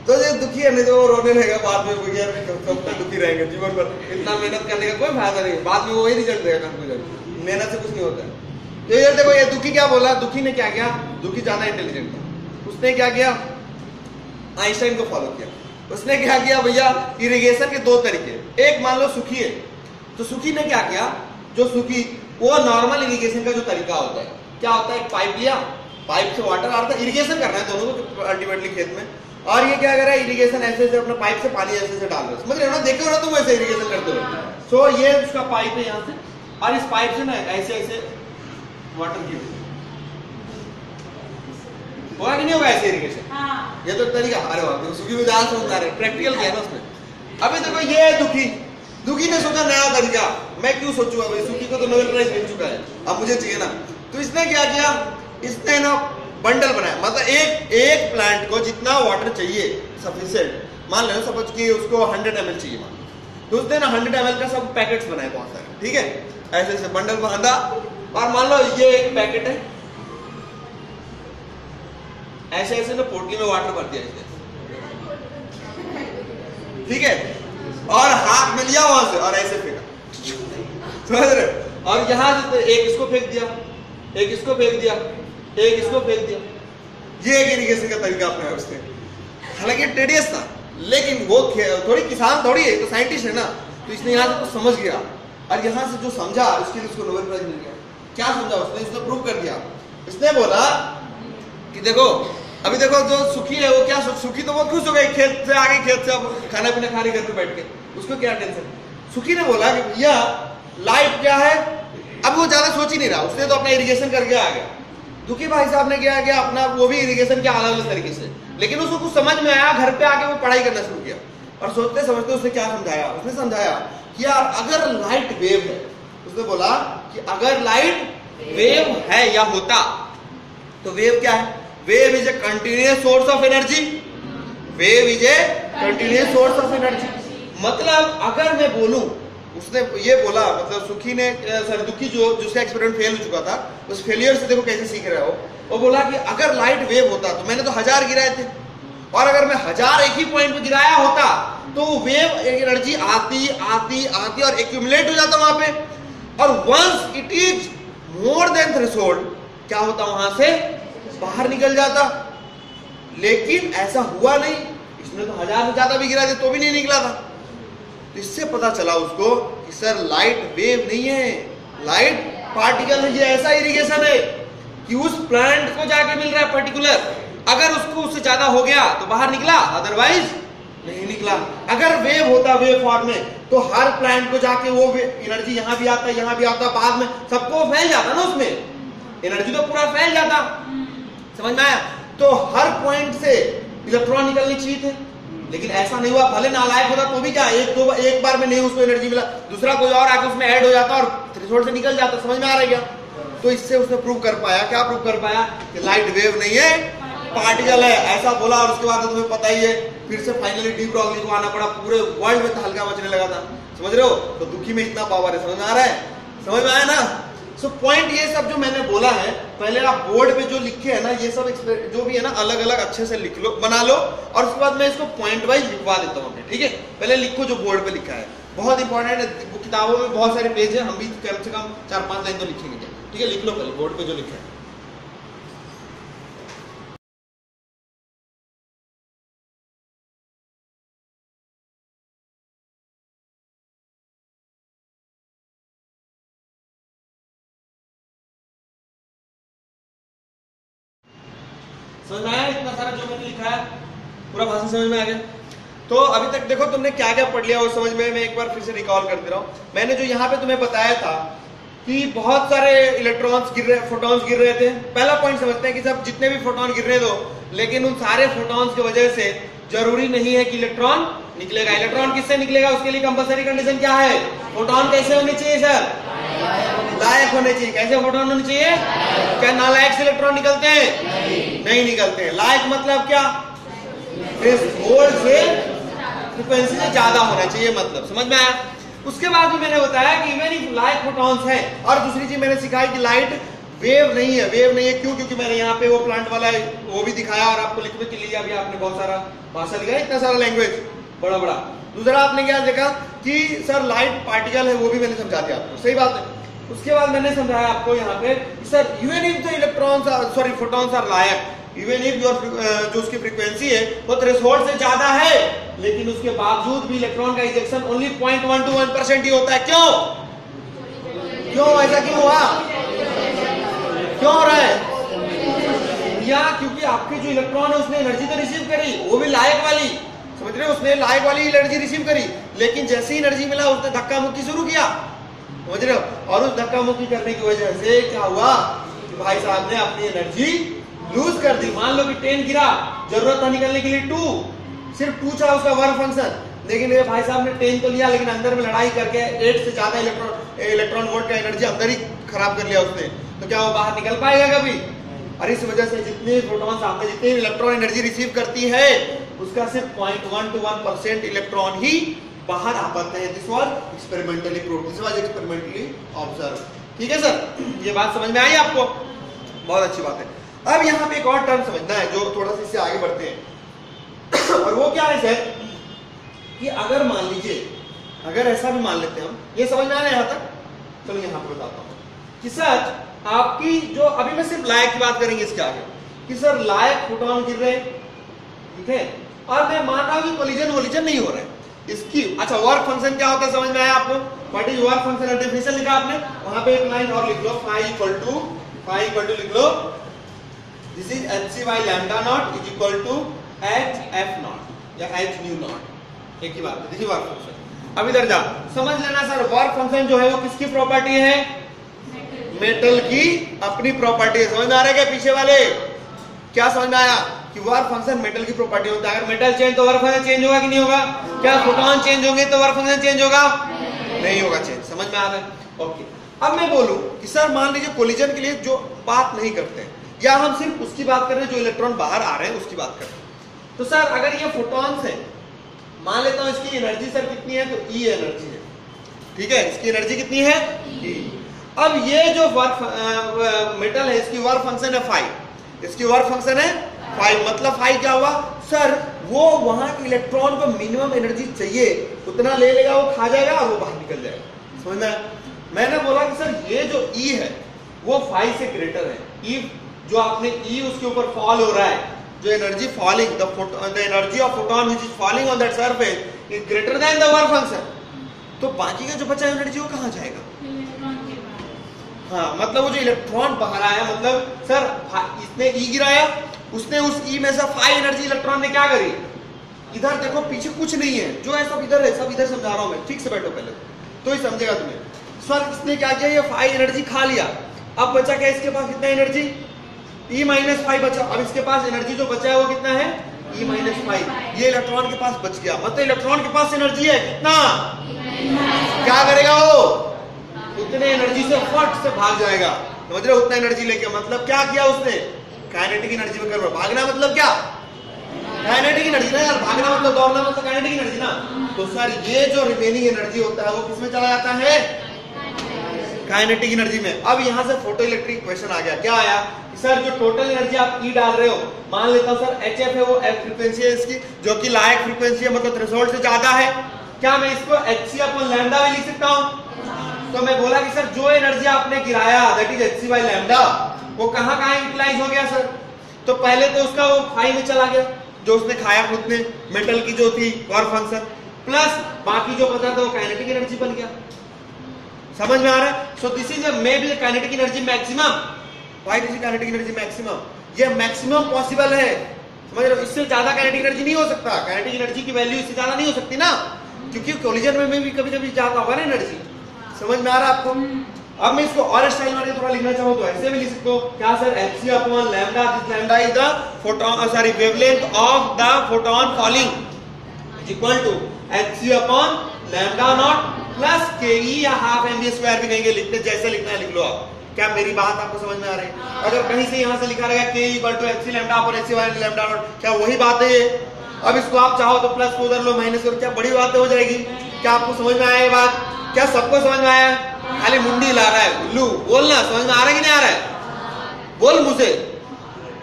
तो ये दुखी है, नहीं तो वो रोने लगेगा, बाद में भैया कब तक दुखी रहेंगे, जीवन भर। इतना मेहनत करने का कोई फ़ायदा नहीं बाद में वही रिज़ल्ट देगा मेहनत से कुछ नहीं होता है। तो ये देखो, ये दुखी क्या बोला? दुखी ने क्या किया? दुखी ज़्यादा इंटेलिजेंट था। उसने क्या किया? आइंस्टाइन को फॉलो किया। उसने क्या किया भैया? इरिगेशन के दो तरीके। एक, मान लो सुखी है। तो सुखी ने क्या किया? जो सुखी, वो नॉर्मल इरिगेशन का जो तरीका होता है। क्या होता है? पाइप लिया। पाइप से वाटर आ रहा था। इरिगेशन करना है दोनों को अल्टीमेटली खेत में। और ये क्या कर? रहा है इरिगेशन ऐसे ऐसे अपना पाइप से पानी ऐसे ऐसे डाल रहा समझ रहे ना? देखे हो ना तुम ऐसे इरिगेशन करते हो सो ये उसका पाइप है यहाँ से। और इस पाइप से ना ऐसे ऐसे वाटर की होगा कि नहीं होगा ऐसे इरिगेशन हाँ। ये तो तरीका अरे वाह देखो सुखी विधान समझा रहे प्रैक्टिकल किया ना उसमें अभी देखो ये है दुखी। दुखी ने सोचा नया तरीका मैं क्यों सोचूँगा भाई सुखी को तो नोबेल प्राइज मिल चुका है। अब मुझे चाहिए ना। तो इसने क्या किया? इसने ना बंडल बनाया। मतलब एक एक प्लांट को जितना वाटर चाहिए सफिशियंट मान लो सपोज़ कि उसको 100 एम चाहिए मान तो उसने ना 100 एम का सब पैकेट्स बनाए बहुत सारे। ठीक है? ऐसे ऐसे बंडल बांधा और मान लो ये एक पैकेट है। ऐसे ऐसे ना पोटली में वाटर भर दिया इसने। ठीक है? और हाथ में लिया वहाँ से, और ऐसे फेंका। समझ रहे? और यहाँ से एक इसको फेंक दिया, एक इसको फेंक दिया, एक इसको फेंक दिया। ये एक इरिगेशन का तरीका अपनाया उसने। हालाँकि टेडियस था, लेकिन वो थोड़ी किसान थोड़ी है तो साइंटिस्ट है ना तो इसने यहाँ से कुछ समझ गया। और यहाँ से जो समझा, उसके लिए उसको नोबेल प्राइज मिल गया। क्या समझा उसने? उसने प्रूव कर दिया। इसने बोला कि देखो, अभी देखो जो सुखी है वो क्या सुखी तो बहुत खुश हो गई, खेत से आगे, खेत से अब खाना पीना खा रही घर पे बैठ के। उसको क्या टेंशन सुखी ने बोला कि भैया लाइट क्या है? अब वो ज़्यादा सोच ही नहीं रहा। उसने तो अपना इरिगेशन करके आ गया। दुखी भाई साहब ने क्या किया? अपना वो भी इरिगेशन किया अलग अलग तरीके से। लेकिन उसको कुछ समझ में आया, घर पे आके वो पढ़ाई करना शुरू किया। और सोचते समझते उसने क्या समझाया? उसने समझाया कि यार, अगर लाइट वेव है, उसने बोला कि अगर लाइट वेव है या होता तो वेव क्या है? Wave is a continuous source of energy wave is a continuous source of energy मतलब अगर मैं बोलूँ, उसने ये बोला मतलब सुखी ने सॉरी दुखी जो, जिसका एक्सपेरिमेंट फेल हो चुका था, उस फेलियर से देखो कैसे सीख रहा हो। वो बोला कि अगर लाइट वेव होता तो मैंने तो हज़ार गिराए थे। और अगर मैं हज़ार एक ही पॉइंट पे गिराया होता तो वेव एनर्जी आती आती आती और एक्यूमुलेट हो जाता वहाँ पे। और once it is more than threshold क्या होता वहाँ से? बाहर निकल जाता। लेकिन ऐसा हुआ नहीं। इसने तो हज़ार से ज़्यादा भी गिरा दिया तो भी नहीं निकला था। तो इससे पता चला उसको कि सर लाइट वेव नहीं है। लाइट पार्टिकल है, ये ऐसा इरिगेशन है कि उस प्लांट को जाके मिल रहा है पर्टिकुलर अगर उसको उससे ज़्यादा हो गया तो बाहर निकला। अदरवाइज़ नहीं निकला। अगर वेव होता वेव फॉर्म में तो हर प्लांट को जाके वो एनर्जी यहाँ भी आता, यहाँ भी आता, बाद में सबको फैल जाता ना उसमें। एनर्जी तो पूरा फैल जाता। समझ में आया? तो हर पॉइंट से इलेक्ट्रॉन निकलनी चाहिए थे। लेकिन ऐसा नहीं हुआ। भले नालायक होता तो भी क्या, एक दो एक बार में नहीं उसको एनर्जी मिला। दूसरा कोई और आके उसमें ऐड हो जाता और थ्रेशोल्ड से निकल जाता। समझ में आ रहा है क्या? तो इससे उसने प्रूव कर पाया। क्या प्रूव कर पाया? कि लाइट वेव नहीं है। पार्टिकल है ऐसा बोला और उसके बाद तो तुम्हें पता ही है फिर से फाइनली डी ब्रॉगली को आना पड़ा पूरे वर्ल्ड में हल्का बचने लगा था। समझ रहे हो? तो दुखी में इतना पावर है समझ में आ रहा है? समझ में आया ना? सो so, पॉइंट ये सब जो मैंने बोला है पहले आप बोर्ड पे जो लिखे है ना ये सब जो भी है ना अलग अलग अच्छे से लिख लो बना लो और उसके बाद मैं इसको पॉइंट वाइज लिखवा देता हूँ ठीक है? पहले लिखो जो बोर्ड पे लिखा है। बहुत इंपॉर्टेंट है किताबों में बहुत सारे पेज है हम भी कम से कम चार पाँच लाइन तो लिखेंगे ठीक है? लिख लो पहले बोर्ड पे जो लिखा है। समझ में आया इतना सारा जो मैंने लिखा है? पूरा भाषण समझ में आ गया? तो अभी तक देखो तुमने क्या क्या पढ़ लिया वो समझ में मैं एक बार फिर से रिकॉल कर दे रहा। हूँ मैंने जो यहाँ पे तुम्हें बताया था कि बहुत सारे इलेक्ट्रॉन्स गिर रहे फोटॉन्स गिर रहे थे। पहला पॉइंट समझते हैं कि सब जितने भी फोटोन गिर रहे दो लेकिन उन सारे फोटॉन्स की वजह से ज़रूरी नहीं है कि इलेक्ट्रॉन निकलेगा। इलेक्ट्रॉन किससे निकलेगा? उसके लिए कंपलसरी कंडीशन क्या है? फोटोन कैसे होने चाहिए सर लायक। होने चाहिए। कैसे फोटोन होने चाहिए? क्या नालायक से इलेक्ट्रॉन निकलते हैं? नहीं, निकलते हैं। लायक मतलब क्या? से फ्रिक्वेंसी से ज़्यादा होना चाहिए मतलब। समझ में आया? उसके बाद भी मैंने बताया कि इवन इफ़ लाइट फोटॉन्स है और दूसरी चीज़ मैंने सिखाई कि लाइट वेव नहीं है। वेव नहीं है क्यों? क्योंकि मैंने यहाँ पे वो प्लांट वाला वो भी दिखाया और आपको लिखने के लिए अभी आपने बहुत सारा भाषा लिखा इतना सारा लैंग्वेज बड़ा बड़ा दूसरा आपने क्या देखा कि सर लाइट पार्टिकल है वो भी मैंने समझा दिया आपको। सही बात है? उसके बाद मैंने समझाया आपको यहाँ पे sir even if the electrons sorry photons are like. Even if your जो उसकी फ्रीक्वेंसी है, वो थ्रेशोल्ड से ज़्यादा है। लेकिन उसके बावजूद भी इलेक्ट्रॉन का ejection only point one two one percent ही होता है। क्यों? क्यों ऐसा क्यों हुआ? क्यों हो रहा है? या क्योंकि आपकी जो इलेक्ट्रॉन है, उसने एनर्जी तो रिसीव करी, वो भी लायक वाली। समझ रहे हो? उसने लायक वाली एनर्जी रिसीव करी। लेकिन जैसे ही एनर्जी मिला उसने धक्का मुक्की शुरू किया। समझ रहे हो? और उस धक्का मुक्की करने की वजह से क्या हुआ भाई साहब ने अपनी एनर्जी लूज कर दी। मान लो कि टेन गिरा, ज़रूरत था निकलने के लिए टू सिर्फ़ टू था उसका वर्क फ़ंक्शन लेकिन ये भाई साहब ने टेन तो लिया, लेकिन अंदर में लड़ाई करके एट से ज़्यादा इलेक्ट्रॉन इलेक्ट्रॉन वोल्ट का एनर्जी अंदर ही खराब कर लिया उसने। तो क्या वो बाहर निकल पाएगा कभी? और इस वजह से जितने प्रोटॉन आपने जितनी इलेक्ट्रॉन एनर्जी रिसीव करती है, उसका सिर्फ़ point one two one percent electron ही बाहर आ पाते हैं this was experimentally prove this was experimentally observe ठीक है सर ये बात समझ में आई आपको? बहुत अच्छी बात है। अब यहाँ पे एक और टर्म समझना है जो थोड़ा सा इससे आगे बढ़ते हैं। और वो क्या है सर कि अगर मान लीजिए, अगर ऐसा भी मान लेते हैं हम, ये समझ में आ रहा है यहाँ तक? चलो यहाँ पर बताता हूँ। कि सर आपकी जो, अभी मैं सिर्फ़ लायक की बात करेंगे इसके आगे। कि सर लायक फोटोन गिर रहे ठीक है? और मैं मान रहा हूँ कि कोलिजन वोलिजन नहीं हो रहा है। इसकी अच्छा वर्क फ़ंक्शन क्या होता है, समझ में आया आपको? What is work function definition लिखा आपने? वहाँ पे एक लाइन और लिख लो phi equal to phi equal to लिख लो। This is hc by lambda naught is equal to h f naught, या h nu naught एक ही बात है, देखिए वर्क फ़ंक्शन अब इधर जा समझ लेना सर वर्क फ़ंक्शन जो है वो किसकी प्रॉपर्टी है? मेटल की अपनी प्रॉपर्टी है। समझ में आ रहा है क्या पीछे वाले? क्या समझ में आया? कि वर्क फ़ंक्शन मेटल की प्रॉपर्टी होता है। अगर मेटल चेंज तो वर्क फ़ंक्शन चेंज होगा कि नहीं होगा? क्या फोटोन चेंज होंगे तो वर्क फ़ंक्शन चेंज होगा? नहीं होगा चेंज समझ में आ रहा है? ओके अब मैं बोलूँ कि सर मान लीजिए कोलिजन के लिए जो बात नहीं करते, या हम सिर्फ़ उसकी बात कर रहे हैं, जो इलेक्ट्रॉन बाहर आ रहे हैं, उसकी बात कर रहे हैं। तो सर अगर ये फोटॉन्स है, मान लेता हूँ इसकी एनर्जी सर कितनी है तो ई e एनर्जी है। ठीक है? इसकी एनर्जी कितनी है? ई e. अब ये जो वर्क मेटल है, इसकी वर्क फ़ंक्शन है फाइव इसकी वर्क फ़ंक्शन है फाइव मतलब फाइव क्या हुआ? सर वो वहाँ के इलेक्ट्रॉन को मिनिमम एनर्जी चाहिए। उतना ले लेगा वो खा जाएगा और वो बाहर निकल जाएगा। समझ में मैंने बोला कि सर ये जो ई e है वो फाइव से ग्रेटर है। ई जो आपने ई e उसके ऊपर फॉल हो रहा है जो energy falling the the energy of photon which is falling on that surface is greater than the work function तो बाकी का जो बचा एनर्जी वो कहाँ जाएगा? हाँ मतलब वो जो इलेक्ट्रॉन बाहर आया मतलब सर इसने ई गिराया उसने उस ई में से फाइव एनर्जी इलेक्ट्रॉन ने क्या करी? इधर देखो, पीछे कुछ नहीं है। जो है सब इधर है, सब इधर समझा रहा हूँ मैं। ठीक से बैठो पहले। तो ही समझेगा तुम्हें। सर इसने क्या किया? ये फाइव एनर्जी खा लिया। अब बचा क्या इसके पास कितना एनर्जी ई माइनस फाइव बचा। अब इसके पास एनर्जी जो बचा है वो कितना है? ई माइनस फाइव ये इलेक्ट्रॉन के पास बच गया। मतलब इलेक्ट्रॉन के पास एनर्जी है कितना? क्या करेगा वो? उतने एनर्जी से फट से भाग जाएगा। समझ रहे उतना एनर्जी लेके। मतलब क्या किया उसने? काइनेटिक एनर्जी में कर भागना मतलब क्या? काइनेटिक एनर्जी ना यार, भागना मतलब दौड़ना मतलब काइनेटिक एनर्जी ना। तो सर ये जो रिमेनिंग एनर्जी होता है, वो किसमें चला जाता है? काइनेटिक एनर्जी में। अब यहाँ से फ़ोटो इलेक्ट्रिक क्वेश्चन आ गया। क्या आया? सर जो टोटल एनर्जी आप ई डाल रहे हो, मान लेता हूँ सर एच है वो एफ़ फ्रीक्वेंसी है इसकी, जो कि लायक फ्रीक्वेंसी है मतलब थ्रेशोल्ड से ज़्यादा है। क्या मैं इसको एच सी अपन लैम्डा में लिख सकता हूँ? तो मैं बोला कि सर, जो एनर्जी आपने गिराया that is h c by lambda वो कहाँ कहाँ यूटिलाइज हो गया, सर? तो पहले तो उसका वो फाइव में चला गया, जो उसने खाया खुद ने मेटल की जो थी वर्क फ़ंक्शन प्लस बाकी जो बचा था वो काइनेटिक एनर्जी बन गया। समझ में आ रहा है? So this is maybe kinetic energy maximum why this kinetic energy maximum ये मैक्सिमम पॉसिबल है। समझ रहे हो? इससे ज़्यादा काइनेटिक एनर्जी नहीं हो सकता। काइनेटिक एनर्जी की वैल्यू इससे ज़्यादा नहीं हो सकती ना। क्योंकि कोलिजन में भी कभी कभी ज़्यादा होगा ना एनर्जी समझ में आ रहा है आपको? अब मैं इसको और स्टाइल में थोड़ा लिखना चाहूँ तो ऐसे भी लिख सकते हो। क्या sir f c upon lambda this lambda is the photon sorry wavelength of the photon falling is equal to h c upon lambda naught plus k e या हाफ़ एम बी स्क्वायर भी कहेंगे, लिखते जैसे लिखना है लिख लो आप। क्या मेरी बात आपको समझ में आ रही? है अगर कहीं से यहाँ से लिखा रहेगा k equal to h c lambda upon h c by lambda क्या वही बात है? अब इसको आप चाहो तो प्लस को उधर लो माइनस करो क्या बड़ी बातें हो जाएगी? क्या आपको समझ में आया ये बात? क्या सबको समझ में आया? खाली मुंडी ला रहा है। उल्लू बोलना समझ में आ रहा है कि नहीं आ रहा है? बोल मुझे।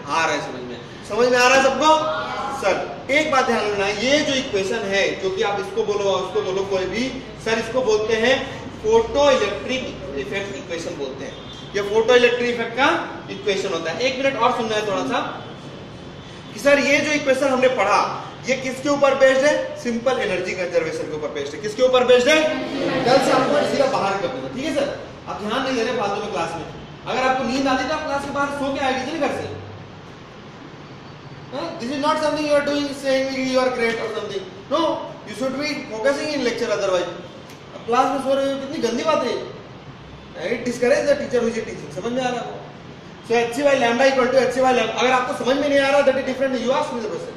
आ रहा है समझ में। समझ में आ रहा है सबको? सर, एक बात ध्यान रखना, ये जो इक्वेशन है, जो कि आप इसको बोलो उसको बोलो, कोई भी, सर इसको बोलते हैं फ़ोटो इलेक्ट्रिक इफ़ेक्ट इक्वेशन बोलते हैं। ये फ़ोटो इलेक्ट्रिक इफ़ेक्ट का इक्वेशन होता है। एक मिनट और सुनना है थोड़ा सा। कि सर, ये जो इक्वेशन हमने पढ़ा ये किसके ऊपर बेस्ड है? सिंपल एनर्जी कंजर्वेशन के ऊपर बेस्ड है। किसके ऊपर बेस्ड है? कल से आपको सीधा बाहर कर दूँगा, ठीक है सर? आप ध्यान नहीं दे रहे फालतू में क्लास में। अगर आपको नींद आती तो आप क्लास के बाहर सो के आएगी थी घर से। This is not something you are doing saying you are great और something no you should be focusing in lecture otherwise class में सो रहे हो, कितनी गंदी बात है इट डिस्करेज द टीचर हुई टीचिंग समझ में आ रहा है? So h c by lambda equal to h c lambda अगर आपको समझ में नहीं आ रहा that is different you ask me the question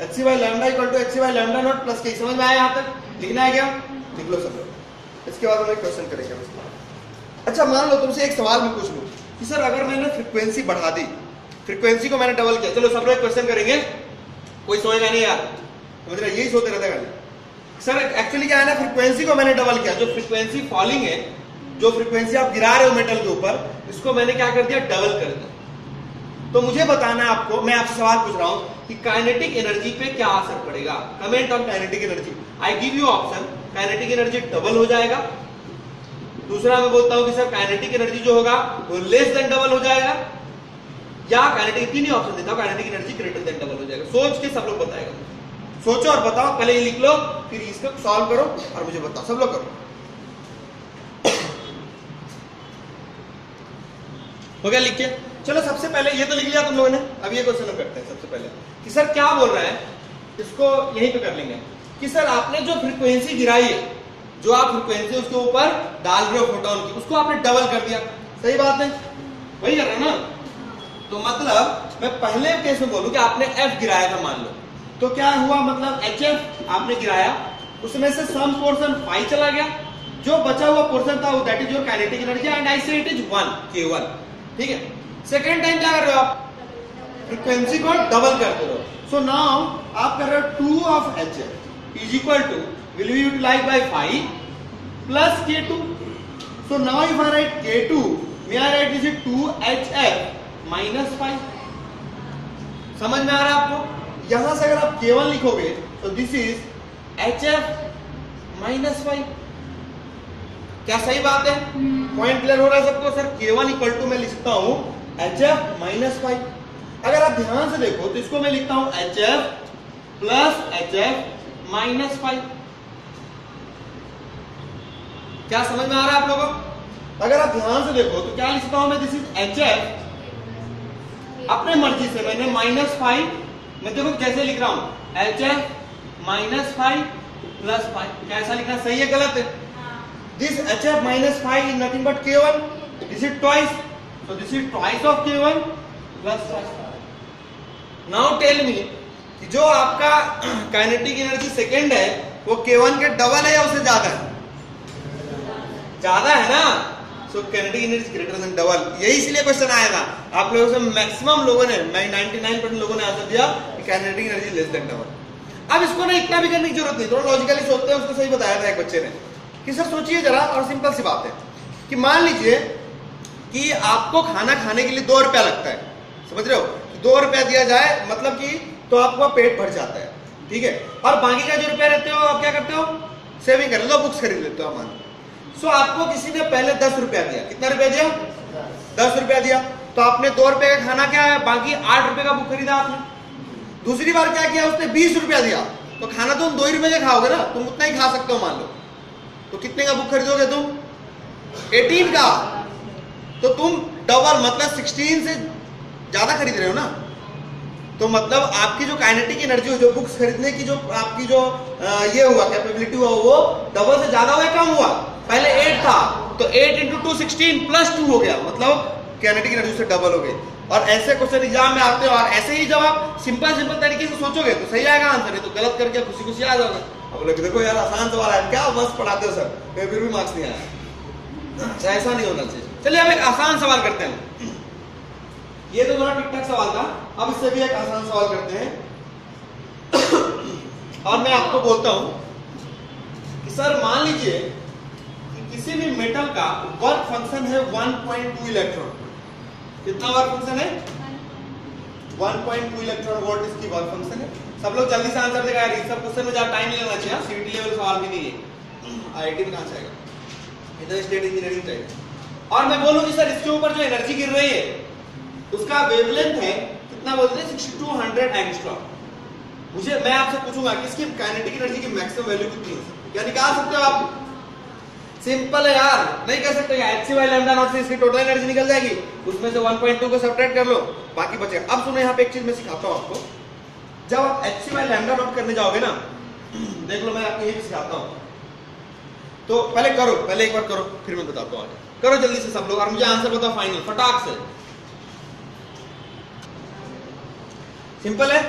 h c by lambda equal to h c by lambda naught plus k समझ में आया यहाँ तक? लिखना है क्या? लिख लो सब इसके बाद हम एक क्वेश्चन करेंगे अच्छा मान लो तुमसे एक सवाल मैं पूछ लूँ कि सर, अगर मैंने फ्रीक्वेंसी बढ़ा दी फ्रिक्वेंसी को मैंने डबल किया, चलो सब लोग क्वेश्चन करेंगे। कोई सोएगा नहीं यार। समझ रहे यही सोते रहते खाली। सर एक्चुअली क्या है ना फ्रीक्वेंसी को मैंने डबल किया। जो फ्रीक्वेंसी फॉलिंग है, जो फ्रीक्वेंसी आप गिरा रहे हो मेटल के ऊपर, इसको मैंने क्या कर दिया? डबल कर दिया। तो मुझे बताना है आपको, मैं आपसे सवाल पूछ रहा हूँ कि काइनेटिक एनर्जी पे क्या असर पड़ेगा? Comment on kinetic energy I give you option kinetic energy double हो जाएगा। दूसरा मैं बोलता हूँ कि सर काइनेटिक एनर्जी जो होगा, वो लेस देन डबल हो जाएगा। या काइनेटिक तीन ही ऑप्शन देता हूँ kinetic energy greater than double हो जाएगा। सोच के सब लोग बताएगा। सोचो और बताओ, पहले ये लिख लो, फिर इसको सॉल्व करो और मुझे बताओ। सब लोग करो। हो गया लिख के? चलो सबसे पहले ये तो लिख लिया तुम लोगों ने। अब ये क्वेश्चन करते हैं सबसे पहले। कि सर क्या बोल रहा है? इसको यहीं पे कर लेंगे। कि सर आपने जो फ्रीक्वेंसी गिराई है, जो आप फ्रीक्वेंसी उसके ऊपर डाल रहे हो फोटोन की, उसको आपने डबल कर दिया। सही बात है? वही कर रहे हैं ना? तो मतलब मैं पहले केस में बोलूँ कि आपने एफ़ गिराया था, मान लो। तो क्या हुआ? मतलब एच आपने गिराया। उसमें से सम पोर्शन फाइव चला गया। जो बचा हुआ पोर्सन था, वो that is your kinetic energy and I say it is one k one ठीक है? सेकेंड टाइम क्या कर रहे हो आप? फ्रीक्वेंसी को डबल कर दे रहे। हो सो नाउ आप कर रहे हो two of h f is equal to will be utilize by five plus k two so now if I write k two may I write is two h f minus five समझ में आ रहा है आपको? यहाँ से अगर आप केवल लिखोगे तो this is h f minus five क्या सही बात है? पॉइंट क्लियर हो रहा है सबको? सर के वन इक्वल टू मैं लिखता हूँ। एच एफ़ माइनस फाइव अगर आप ध्यान से देखो तो इसको मैं लिखता हूँ h f plus h f minus five क्या समझ में आ रहा है आप लोगों को? अगर आप ध्यान से देखो तो क्या लिखता हूँ मैं? दिस इज़ एच एफ़ अपने मर्ज़ी से मैंने माइनस फाइव मैं देखो कैसे लिख रहा हूँ? H f minus five plus five कैसा लिखना सही है गलत है? This h f minus five is nothing but k one this is twice so this is twice of k1 plus now tell me कि जो आपका काइनेटिक एनर्जी सेकेंड है, वो k1 के डबल है या उससे ज़्यादा है? ज़्यादा है ना? So kinetic energy greater than double यही इसलिए क्वेश्चन आया था। आप लोगों से मैक्सिमम लोगों ने, मैं 99% लोगों ने आंसर दिया कि kinetic energy less than double अब इसको ना इतना भी करने की ज़रूरत नहीं, थोड़ा लॉजिकली सोचते हैं, उसको सही बताया था एक बच्चे ने। कि सर सोचिए जरा, और सिंपल सी बात है। कि मान लीजिए कि आपको खाना खाने के लिए दो रुपया लगता है। समझ रहे हो? दो रुपया दिया जाए मतलब कि तो आपका पेट भर जाता है। ठीक है? और बाकी का जो रुपया रहते हो, आप क्या करते हो? सेविंग कर लो बुक्स खरीद लेते हो, मान सो आपको किसी ने पहले दस रुपया दिया। कितना रुपया दिया? दस रुपया दिया। तो आपने दो रुपए का खाना क्या है? बाकी आठ रुपए का बुक खरीदा आपने। दूसरी बार क्या किया? उसने बीस रुपया दिया। तो खाना तुम दो ही रुपए का खाओगे ना? तुम उतना ही खा सकते हो, मान लो। तो कितने का बुक खरीदोगे तुम? एटीन का। तो तुम डबल मतलब 16 से ज़्यादा खरीद रहे हो ना? तो मतलब आपकी जो काइनेटिक एनर्जी जो बुक्स खरीदने की जो आपकी जो ये हुआ कैपेबिलिटी हुआ वो डबल से ज़्यादा हुआ कम हुआ? पहले 8 था तो 8 into two sixteen plus two हो गया। मतलब काइनेटिक एनर्जी से डबल हो गई। और ऐसे क्वेश्चन एग्ज़ाम में आते हो और ऐसे ही जब आप सिंपल सिंपल तरीके से सोचोगे तो सही आएगा आंसर नहीं तो गलत करके खुशी खुशी आ जाओगे। अब लोग देखो यार आसान सवाल है क्या मस्त पढ़ाते हो सर? फिर भी मार्क्स नहीं आया अच्छा, ऐसा नहीं होना चाहिए। चलिए हम एक आसान सवाल करते हैं। ये तो थोड़ा ठीक ठाक सवाल था। अब इससे भी एक आसान सवाल करते हैं। और मैं आपको बोलता हूँ कि सर मान लीजिए कि किसी भी मेटल का वर्क फ़ंक्शन है 1.2 इलेक्ट्रॉन कितना वर्क फ़ंक्शन है? 1.2 इलेक्ट्रॉन वोल्ट इसकी वर्क फ़ंक्शन है। सब लोग जल्दी से आंसर देगा। यार सब क्वेश्चन में ज़्यादा टाइम नहीं लेना चाहिए। सीटी लेवल सवाल भी नहीं है आईआईटी में कहाँ आएगा इधर स्टेट इंजीनियरिंग चाहिए। और मैं बोलूँ कि सर, इसके ऊपर जो एनर्जी गिर रही है, उसका वेवलेंथ है कितना बोलते हैं 6200 एंगस्ट्रॉम मुझे, मैं आपसे पूछूँगा कि इसकी काइनेटिक एनर्जी की मैक्सिमम वैल्यू कितनी है? क्या निकाल सकते हो आप? सिंपल है यार। नहीं कर सकते H C by lambda naught से इसकी टोटल एनर्जी निकल जाएगी। उसमें से 1.2 को सब्ट्रैक्ट कर लो, बाकी बचेगा अब सुनो, यहाँ पे एक चीज़ मैं सिखाता हूँ आपको। जब आप H C by lambda naught करने जाओगे ना, देख लो, मैं आपको ये भी सिखाता हूँ। तो पहले करो, पहले एक बार करो, फिर मैं बताता हूँ आगे। करो जल्दी से सब लोग, और मुझे आंसर बताओ फाइनल फटाक से। सिंपल है?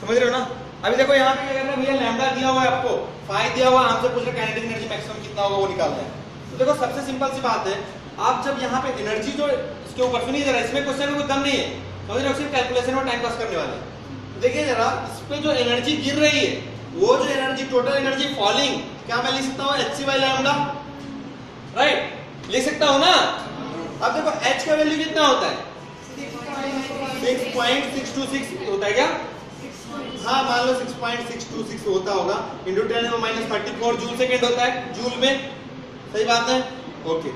समझ रहे हो ना? अभी देखो यहाँ पे क्या है, भैया लैम्डा दिया हुआ है आपको फाइव दिया हुआ हमसे पूछ रहे काइनेटिक एनर्जी मैक्सिमम कितना होगा, वो निकालना है। तो देखो सबसे सिंपल सी बात है, आप जब यहाँ पे एनर्जी जो इसके ऊपर सुनिए जरा, इसमें क्वेश्चन में कोई दम नहीं है। समझ रहे हो, सिर्फ़ कैलकुलेशन में टाइम पास करने वाले तो देखिए जरा इस पे जो एनर्जी गिर रही है, वो जो एनर्जी टोटल एनर्जी फॉलिंग क्या मैं लिख सकता हूँ H C by lambda right ले सकता हूँ ना? अब देखो एच का वैल्यू कितना होता है? 6.626 होता है क्या? हाँ मान लो 6.626 होता होगा। Into ten minus thirty four joule second होता है जूल में। सही बात है? ओके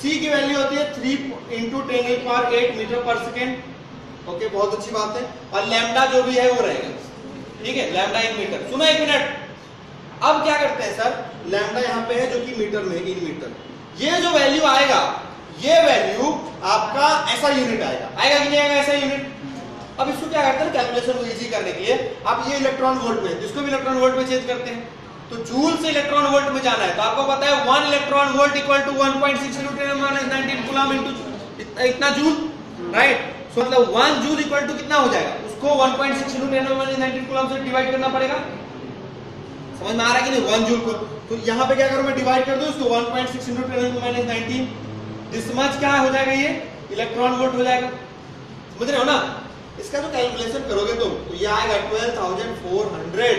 c की वैल्यू होती है three into ten power eight metre पर सेकेंड ओके बहुत अच्छी बात है। और लैम्डा जो भी है, वो रहेगा। ठीक है? लैम्डा इन मीटर सुनो एक मिनट अब क्या करते हैं सर लैम्डा यहाँ पे है जो कि मीटर में इन मीटर ये जो वैल्यू आएगा, ये वैल्यू आपका ऐसा यूनिट आएगा। आएगा कि नहीं आएगा ऐसा यूनिट अब इसको क्या करते हैं? कैलकुलेशन को इजी करने के लिए आप ये इलेक्ट्रॉन वोल्ट में, जिसको भी इलेक्ट्रॉन वोल्ट में चेंज करते हैं तो जूल से इलेक्ट्रॉन वोल्ट में जाना है तो आपको पता है one electron volt equal to one point six coulomb into इतना जूल राइट सो मतलब वन जूल इक्वल टू कितना हो जाएगा? उसको वन पॉइंट सिक्स कुलम से डिवाइड करना पड़ेगा। समझ में आ रहा है कि नहीं? वन जूल को तो यहाँ पे क्या करूँ मैं? डिवाइड कर दूँ इसको 1.6 point six into ten minus nineteen this much क्या हो जाएगा ये? इलेक्ट्रॉन वोल्ट हो जाएगा। समझ रहे हो ना? इसका जो कैलकुलेशन करोगे तुम। तो ये आएगा ट्वेल्व थाउज़ेंड फोर हंड्रेड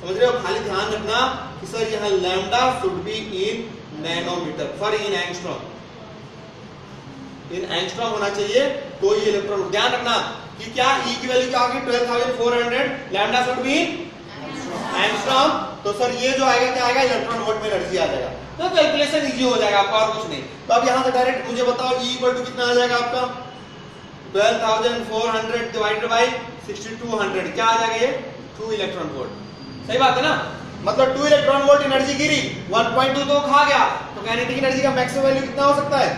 समझ रहे हो? खाली ध्यान रखना कि सर यहाँ lambda should be in nanometre for in angstrom in angstrom होना चाहिए। तो ये इलेक्ट्रॉन ध्यान रखना कि क्या ई की वैल्यू क्या होगी twelve thousand four hundred lambda should be angstrom तो सर ये जो आएगा, क्या आएगा? इलेक्ट्रॉन वोल्ट में एनर्जी आ जाएगा। तो कैलकुलेशन इजी हो जाएगा आपका और कुछ नहीं। तो अब यहाँ से डायरेक्ट मुझे बताओ ई इक्वल टू कितना आ जाएगा आपका? 12400 डिवाइडेड बाय 6200 क्या आ जाएगा ये? 2 इलेक्ट्रॉन वोल्ट सही बात है ना? मतलब टू इलेक्ट्रॉन वोल्ट एनर्जी गिरी 1.2 तो खा गया। तो काइनेटिक एनर्जी का मैक्सिमम वैल्यू कितना हो सकता है?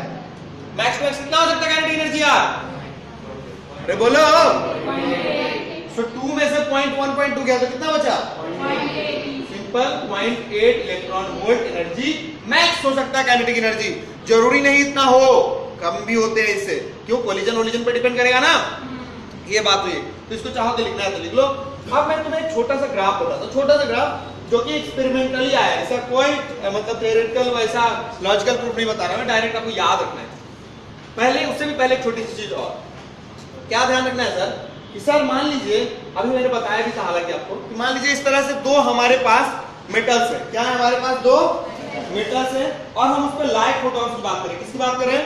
मैक्स मैक्स कितना हो सकता है? काइनेटिक एनर्जी यार अरे बोलो। सो टू में से पॉइंट वन पॉइंट टू गया तो कितना बचा? Simple point eight electron volt energy max हो सकता है काइनेटिक एनर्जी ज़रूरी नहीं इतना हो कम भी होते हैं इससे। क्यों? कोलिजन ओलिजन पर डिपेंड करेगा ना। ये बात हुई। तो इसको चाहो तो लिखना है तो लिख लो। अब मैं तुम्हें एक छोटा सा ग्राफ बताता हूँ छोटा सा ग्राफ जो कि एक्सपेरिमेंटली आया है। इसका कोई मतलब थियोरेटिकल वैसा लॉजिकल प्रूफ नहीं बता रहा मैं डायरेक्ट आपको याद रखना है। पहले उससे भी पहले एक छोटी सी चीज़ और। क्या ध्यान रखना है सर कि सर मान लीजिए, अभी मैंने बताया भी था हालाँकि आपको, कि मान लीजिए इस तरह से दो हमारे पास मेटल्स है। क्या है हमारे पास दो? मेटल्स है। और हम उस पर लाइक फोटोन्स की बात करें। किसकी बात करें?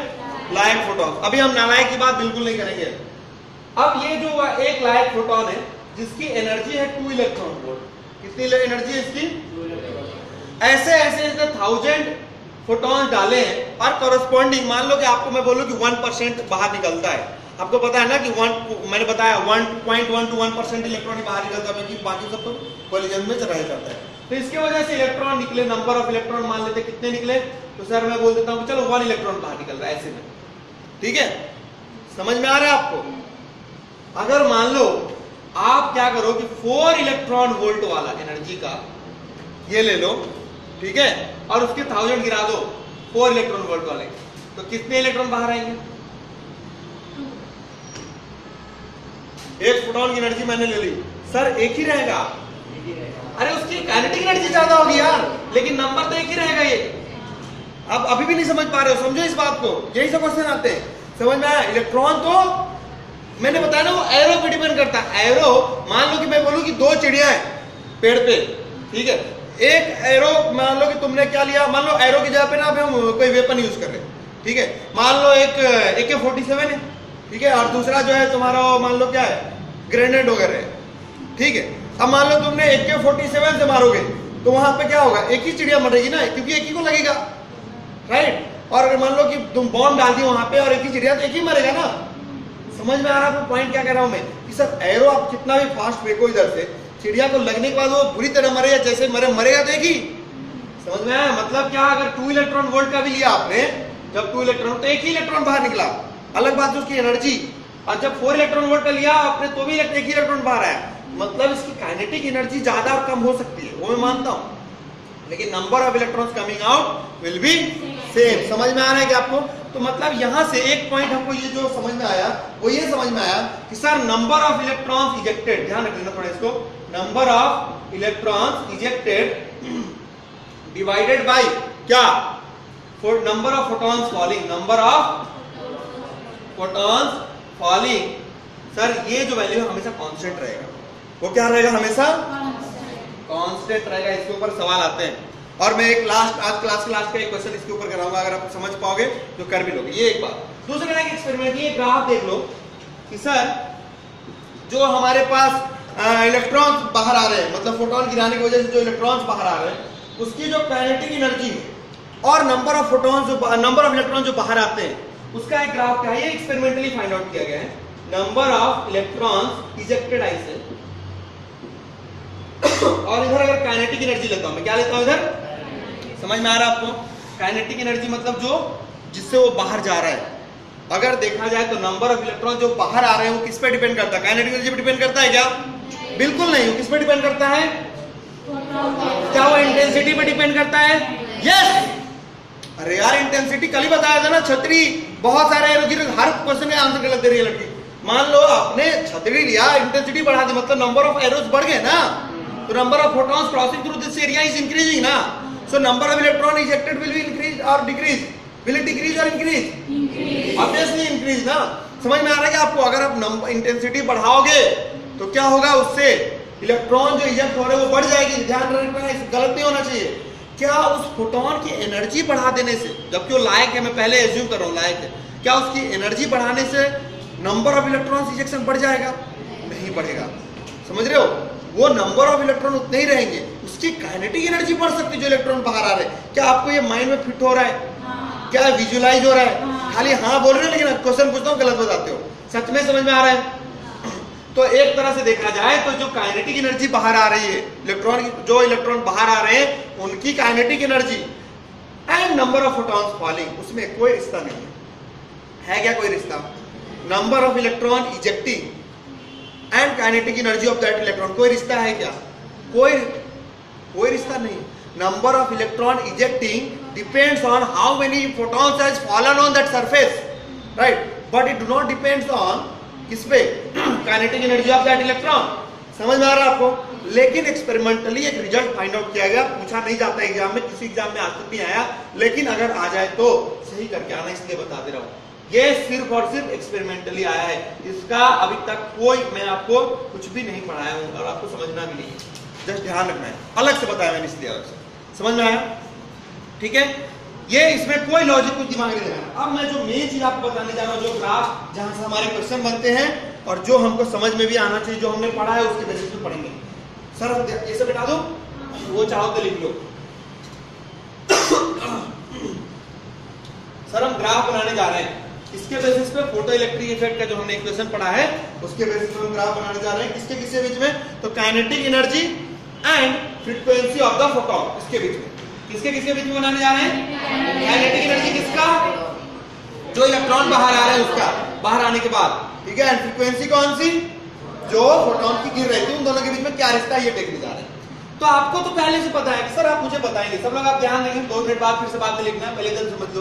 लाइक फोटोन्स अभी हम नालायक की बात बिल्कुल नहीं करेंगे। अब ये जो एक लाइक फोटोन है, जिसकी एनर्जी है टू इलेक्ट्रॉन वोल्ट कितनी एनर्जी है इसकी? ऐसे ऐसे इसने थाउज़ेंड फोटोन डाले हैं। और करस्पॉन्डिंग मान लो कि आपको मैं बोलूँ कि वन परसेंट बाहर निकलता है। आपको पता है ना कि वन मैंने बताया one point one two one percent electron बाहर निकलता है बाकी सब तो कोलिजन में रह जाता है। तो इसके वजह से इलेक्ट्रॉन निकले नंबर ऑफ़ इलेक्ट्रॉन मान लेते कितने निकले तो सर मैं बोल देता हूँ चलो वन इलेक्ट्रॉन बाहर निकल रहा है ऐसे में। ठीक है? समझ में आ रहा है आपको? अगर मान लो आप क्या करो कि फोर इलेक्ट्रॉन वोल्ट वाला एनर्जी का ये ले लो, ठीक है? और उसके थाउज़ेंड गिरा दो फोर इलेक्ट्रॉन वोल्ट वाले। तो कितने इलेक्ट्रॉन बाहर आएँगे? एक फोटोन की एनर्जी मैंने ले ली। सर एक ही रहेगा। अरे उसकी काइनेटिक एनर्जी ज़्यादा होगी यार, लेकिन नंबर तो एक ही रहेगा ये। अब अभी भी नहीं समझ पा रहे हो, समझो इस बात को। यही सब क्वेश्चन आते हैं। समझ में आया? इलेक्ट्रॉन तो मैंने बताया ना, वो एरो पे डिपेंड करता है। एरो मान लो कि मैं बोलूँ कि दो चिड़िया है पेड़ पे, ठीक है? एक एरो मान लो कि तुमने क्या लिया? मान लो एरो की जगह पे ना हम कोई वेपन यूज़ कर रहे ठीक है? मान लो एक ए के फोर्टी सेवन है। ठीक है, और दूसरा जो है, तुम्हारा मान लो क्या है ग्रेनेड वगैरह ठीक है, अब मान लो तुमने एक के फोर्टी सेवन से मारोगे तो वहाँ पे क्या होगा, एक ही चिड़िया मरेगी ना, क्योंकि एक ही को लगेगा। राइट और अगर मान लो कि तुम बॉम्ब डाल दी वहाँ पे और एक ही चिड़िया तो एक ही मरेगा ना। समझ में आ रहा है पॉइंट क्या कह रहा हूँ मैं? कि सर एरो आप कितना भी फास्ट फेंको इधर से, चिड़िया को लगने के बाद वो बुरी तरह मरे या जैसे मरे, मरेगा तो एक ही। समझ में आया? मतलब क्या, अगर टू इलेक्ट्रॉन वोल्ट का भी लिया आपने, जब टू इलेक्ट्रॉन तो एक ही इलेक्ट्रॉन बाहर निकला। अलग बात है उसकी एनर्जी और जब फोर इलेक्ट्रॉन वोल्ट लिया, आपने तो भी एक ही इलेक्ट्रॉन बाहर आया मतलब इसकी काइनेटिक एनर्जी ज़्यादा और कम हो सकती है, वो मैं मानता हूँ। लेकिन number of electrons coming out will be same समझ में आ रहा है कि आपको? तो मतलब यहाँ से एक पॉइंट हमको ये जो समझ में आया, वो ये समझ में आया कि sir number of electrons ejected ध्यान रख लेना थोड़ा इसको। Number of electrons ejected divided by क्या? Number of photons falling number of photons falling sir ये जो वैल्यू है, हमेशा कांस्टेंट रहेगा। वो क्या रहेगा हमेशा? कांस्टेंट रहेगा। इसके ऊपर सवाल आते हैं। और मैं एक लास्ट आज क्लास के लास्ट का एक क्वेश्चन इसके ऊपर कराऊँगा, अगर आप समझ पाओगे तो कर भी लोगे। ये एक बात। दूसरे तरह के एक्सपेरिमेंट ये ग्राफ देख लो कि सर जो हमारे पास इलेक्ट्रॉन्स बाहर आ रहे हैं मतलब फोटोन गिराने की वजह से जो इलेक्ट्रॉन्स बाहर आ रहे हैं, उसकी जो काइनेटिक एनर्जी है, और नंबर ऑफ़ फोटोन जो नंबर ऑफ़ इलेक्ट्रॉन जो बाहर आते हैं उसका एक ग्राफ क्या है? ये एक्सपेरिमेंटली फाइंड आउट किया गया है। Number of electrons ejected I से और इधर अगर काइनेटिक एनर्जी लेता हूँ, मैं क्या लेता हूँ इधर? समझ में आ रहा है आपको? काइनेटिक एनर्जी मतलब जो, जिससे वो बाहर जा रहा है। अगर देखा जाए तो नंबर ऑफ़ इलेक्ट्रॉन जो बाहर आ रहे हैं, वो किस पे डिपेंड करता है? काइनेटिक एनर्जी पे डिपेंड करता है क्या? बिल्कुल नहीं। वो किस पे डिपेंड करता है? क्या वो इंटेंसिटी पे डिपेंड करता है? यस अरे यार इंटेंसिटी कल ही बताया था ना, छतरी। बहुत सारे हर क्वेश्चन का आंसर गलत दे रही है लड़की। मान लो आपने छतरी लिया इंटेंसिटी बढ़ा दी मतलब नंबर ऑफ़ एरोस बढ़ गए ना तो number of protons crossing through this area is increasing ना। So number of electron ejected will be increase और डिक्रीज विल इट डिक्रीज और इंक्रीज ऑब्वियसली इंक्रीज ना। समझ में आ रहा है आपको अगर आप नंबर इंटेंसिटी बढ़ाओगे तो क्या होगा उससे? इलेक्ट्रॉन जो इजेक्ट हो रहे वो बढ़ जाएगी। ध्यान रखना गलत नहीं होना चाहिए। क्या उस फोटोन की एनर्जी बढ़ा देने से जबकि वो लायक है मैं पहले एज्यूम कर रहा हूँ लायक है क्या उसकी एनर्जी बढ़ाने से नंबर ऑफ़ इलेक्ट्रॉन इजेक्शन बढ़ जाएगा? नहीं बढ़ेगा। समझ रहे हो? वो नंबर ऑफ़ इलेक्ट्रॉन उतने ही रहेंगे। उसकी काइनेटिक एनर्जी बढ़ सकती है जो इलेक्ट्रॉन बाहर आ रहे हैं। क्या आपको ये माइंड में फिट हो रहा है? हाँ। क्या विजुलाइज हो रहा है? हाँ। खाली हाँ बोल रहे हो लेकिन क्वेश्चन पूछता हूँ गलत बताते हो। सच में समझ में आ रहा है? तो एक तरह से देखा जाए तो जो काइनेटिक एनर्जी बाहर आ रही है, इलेक्ट्रॉन जो इलेक्ट्रॉन बाहर आ रहे हैं, उनकी kinetic energy and number of photons falling उसमें कोई रिश्ता नहीं है। है क्या कोई रिश्ता? Number of electron ejecting and kinetic energy of that electron कोई रिश्ता है क्या? कोई कोई रिश्ता नहीं। Number of electron ejecting depends on how many photons has fallen on that surface right but it do not depends on किस पे kinetic energy of that electron समझ में आ रहा है आपको? लेकिन एक्सपेरिमेंटली एक रिज़ल्ट फाइंड आउट किया गया। पूछा नहीं जाता एग्ज़ाम में, किसी एग्ज़ाम में आज तक नहीं आया। लेकिन अगर आ जाए तो सही करके आना, इसलिए बता दे रहा हूँ। ये सिर्फ़ और सिर्फ़ एक्सपेरिमेंटली आया है। इसका अभी तक कोई, मैं आपको कुछ भी नहीं पढ़ाया हूँ और आपको समझना भी नहीं जस्ट ध्यान रखना है। अलग से बताया मैंने इसलिए अलग से। समझ में आया? ठीक है? ये इसमें कोई लॉजिक कुछ दिमाग नहीं लगाना अब मैं जो मेन चीज़ आपको बताने जा रहा हूँ, जो ग्राफ जहाँ से हमारे क्वेश्चन बनते हैं और जो हमको समझ में भी आना चाहिए, जो हमने पढ़ा है, उसके बेसिस पे पढ़ेंगे। सर सब बता दो। वो चाहो तो लिख लो। सर, हम ग्राफ बनाने जा रहे हैं। इसके बेसिस पे? फ़ोटो इलेक्ट्रिक इफ़ेक्ट का जो हमने इक्वेशन पढ़ा है, उसके बेसिस पे हम ग्राफ बनाने जा रहे हैं। किसके किसके बीच में? तो kinetic energy and frequency of the photon इसके बीच में। किसके किसके बीच में बनाने जा रहे हैं? काइनेटिक एनर्जी किसका? जो इलेक्ट्रॉन बाहर आ रहे हैं उसका, बाहर आने के बाद। ठीक है? फ्रीक्वेंसी कौन सी? जो फोटोन की गिर रही थी, उन दोनों के बीच में क्या रिश्ता ये देखने जा रहे हैं। तो आपको तो पहले से पता है कि सर आप मुझे बताएँगे। सब लोग आप ध्यान देंगे, दो मिनट बाद फिर से बाद में लिखना है, पहले दिन समझ लो।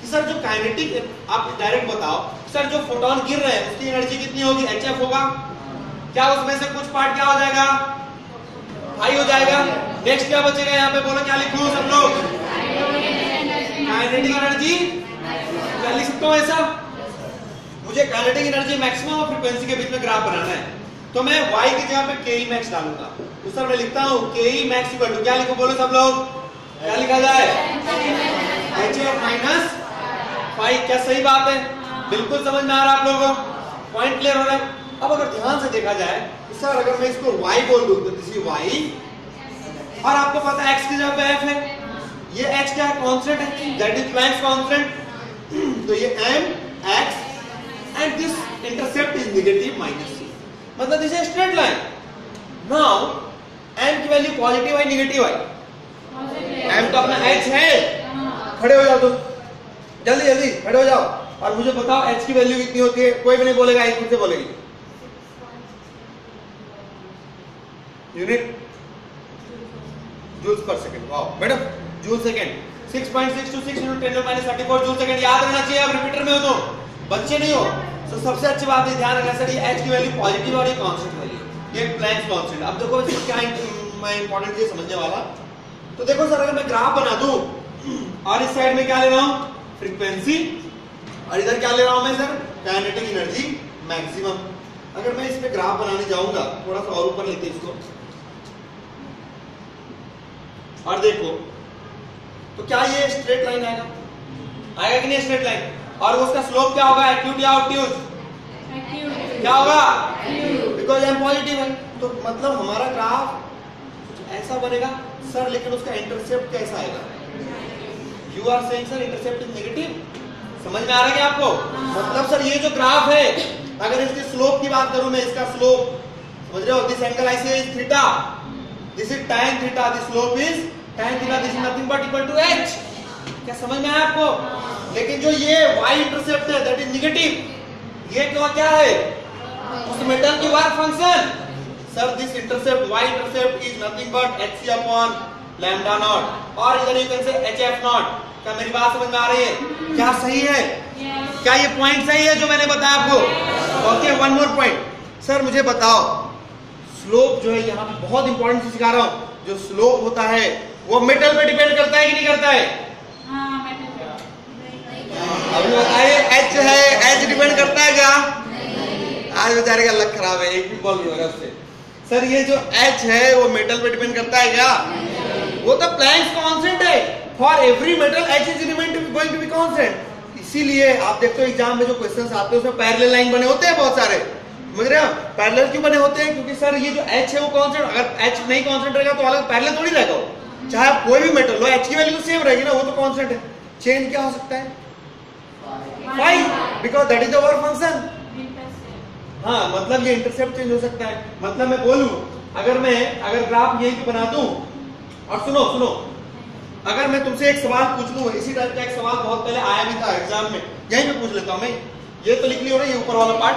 कि सर जो काइनेटिक आप डायरेक्ट बताओ, सर जो फोटोन गिर रहे हैं, उसकी एनर्जी कितनी होगी? एच होगा। क्या उसमें से कुछ पार्ट क्या हो जाएगा? हाई हो जाएगा। नेक्स्ट क्या बचेगा यहाँ पे? बोलो, क्या लिखूं सब लोग? काइनेटिक एनर्जी क्या लिख सकता हूँ ऐसा? मुझे काइनेटिक एनर्जी मैक्सिमम और फ्रीक्वेंसी के बीच में ग्राफ बनाना है। तो मैं y की जगह पे के मैक्स डालूँगा। तो सर मैं लिखता हूँ के मैक्स इक्वल टू क्या लिखो? बोलो सब लोग। क्या लिखा जाए? एच एफ़ माइनस फाइव क्या सही बात है? बिल्कुल समझ में आ रहा आप लोगों को? पॉइंट क्लियर हो रहा है? अब अगर ध्यान से देखा जाए सर अगर मैं इसको y बोल दूँ तो दिस इज़ y और आपको पता है x की जगह f है। ये h क्या है? कांस्टेंट है। दैट इज़ प्लैंक्स कांस्टेंट तो ये m, x and this intercept is negative minus c मतलब this is straight line now m की वैल्यू पॉजिटिव है नेगेटिव है? m तो अपना h है। खड़े हो जाओ तुम। जल्दी जल्दी, खड़े हो जाओ। और मुझे बताओ, h की वैल्यू कितनी होती है? कोई भी नहीं बोलेगा, एक खुद से बोलेगी। यूनिट जूल्स पर second wow madam joule second 6.626 into 10 minus 34 joule second याद रहना चाहिए, आप रिपीटर में हो तो। बच्चे नहीं हो। तो सबसे अच्छी बात है, ध्यान रखना सर, ये h की वैल्यू पॉजिटिव और ये कांस्टेंट वैल्यू ये प्लैंक्स कांस्टेंट अब देखो, इसमें क्या मैं इंपॉर्टेंट ये समझने वाला। तो देखो सर, अगर मैं ग्राफ बना दूँ, और इस साइड में क्या ले रहा हूँ? फ्रीक्वेंसी और इधर क्या ले रहा हूँ मैं सर? काइनेटिक एनर्जी मैक्सिमम अगर मैं इस पे ग्राफ बनाने जाऊँगा, थोड़ा सा और ऊपर लेते इसको। और देखो तो क्या ये स्ट्रेट लाइन आएगा? आएगा कि नहीं स्ट्रेट लाइन और उसका स्लोप क्या होगा? एक्यूट या ऑब्ट्यूज क्या होगा? बिकॉज़ एम पॉजिटिव है तो मतलब हमारा ग्राफ ऐसा बनेगा सर लेकिन उसका इंटरसेप्ट कैसा आएगा? You are saying sir intercept is negative समझ में आ रहा है क्या आपको? मतलब सर ये जो ग्राफ है अगर इसके स्लोप की बात करूँ मैं इसका स्लोप समझ रहे हो? This angle I say is theta this is tan theta this slope is tan theta this is nothing but equal to h. क्या समझ में आया आपको? लेकिन जो ये y इंटरसेप्ट है दैट इज़ नेगेटिव ये क्यों क्या है? उस मेटल की work function sir this intercept y intercept is nothing but hc upon lambda naught और इधर you can say hf naught क्या मेरी बात समझ में आ रही है? क्या सही है? क्या ये पॉइंट सही है जो मैंने बताया आपको? Okay one more point sir मुझे बताओ स्लोप जो है यहाँ पे बहुत इंपॉर्टेंट चीज़ सिखा रहा हूँ। जो स्लोप होता है वो मेटल पे डिपेंड करता है कि नहीं करता है? अभी बताइए एच है एच डिपेंड करता है क्या? आज बेचारे का लक खराब है एक भी बॉल नहीं हो रहा उससे। सर ये जो एच है वो मेटल पे डिपेंड करता है क्या? वो तो प्लैंक्स कांस्टेंट है। For every metal H is going to be constant इसीलिए आप देखते हो एग्ज़ाम में जो क्वेश्चंस आते हैं उसमें पैरेलल लाइन बने होते हैं बहुत सारे। समझ रहे हो पैरेलल क्यों बने होते हैं? क्योंकि सर, ये जो एच है वो कांस्टेंट अगर एच नहीं कांस्टेंट रहेगा तो अलग पैरेलल थोड़ी रहेगा चाहे आप कोई भी मेटल लो एच की वैल्यू सेम रहेगी ना, वो तो कांस्टेंट है। चेंज क्या हो सकता है? Five because that is the work function हाँ मतलब ये इंटरसेप्ट चेंज हो सकता है। मतलब मैं बोलूँ, अगर मैं, अगर ग्राफ यही बना दूँ, और सुनो सुनो। अगर मैं तुमसे एक सवाल पूछ लूँ, इसी टाइप का एक सवाल बहुत पहले आया भी था एग्ज़ाम में, यहीं पे पूछ लेता हूँ मैं। ये तो लिख लियो ये ऊपर वाला पार्ट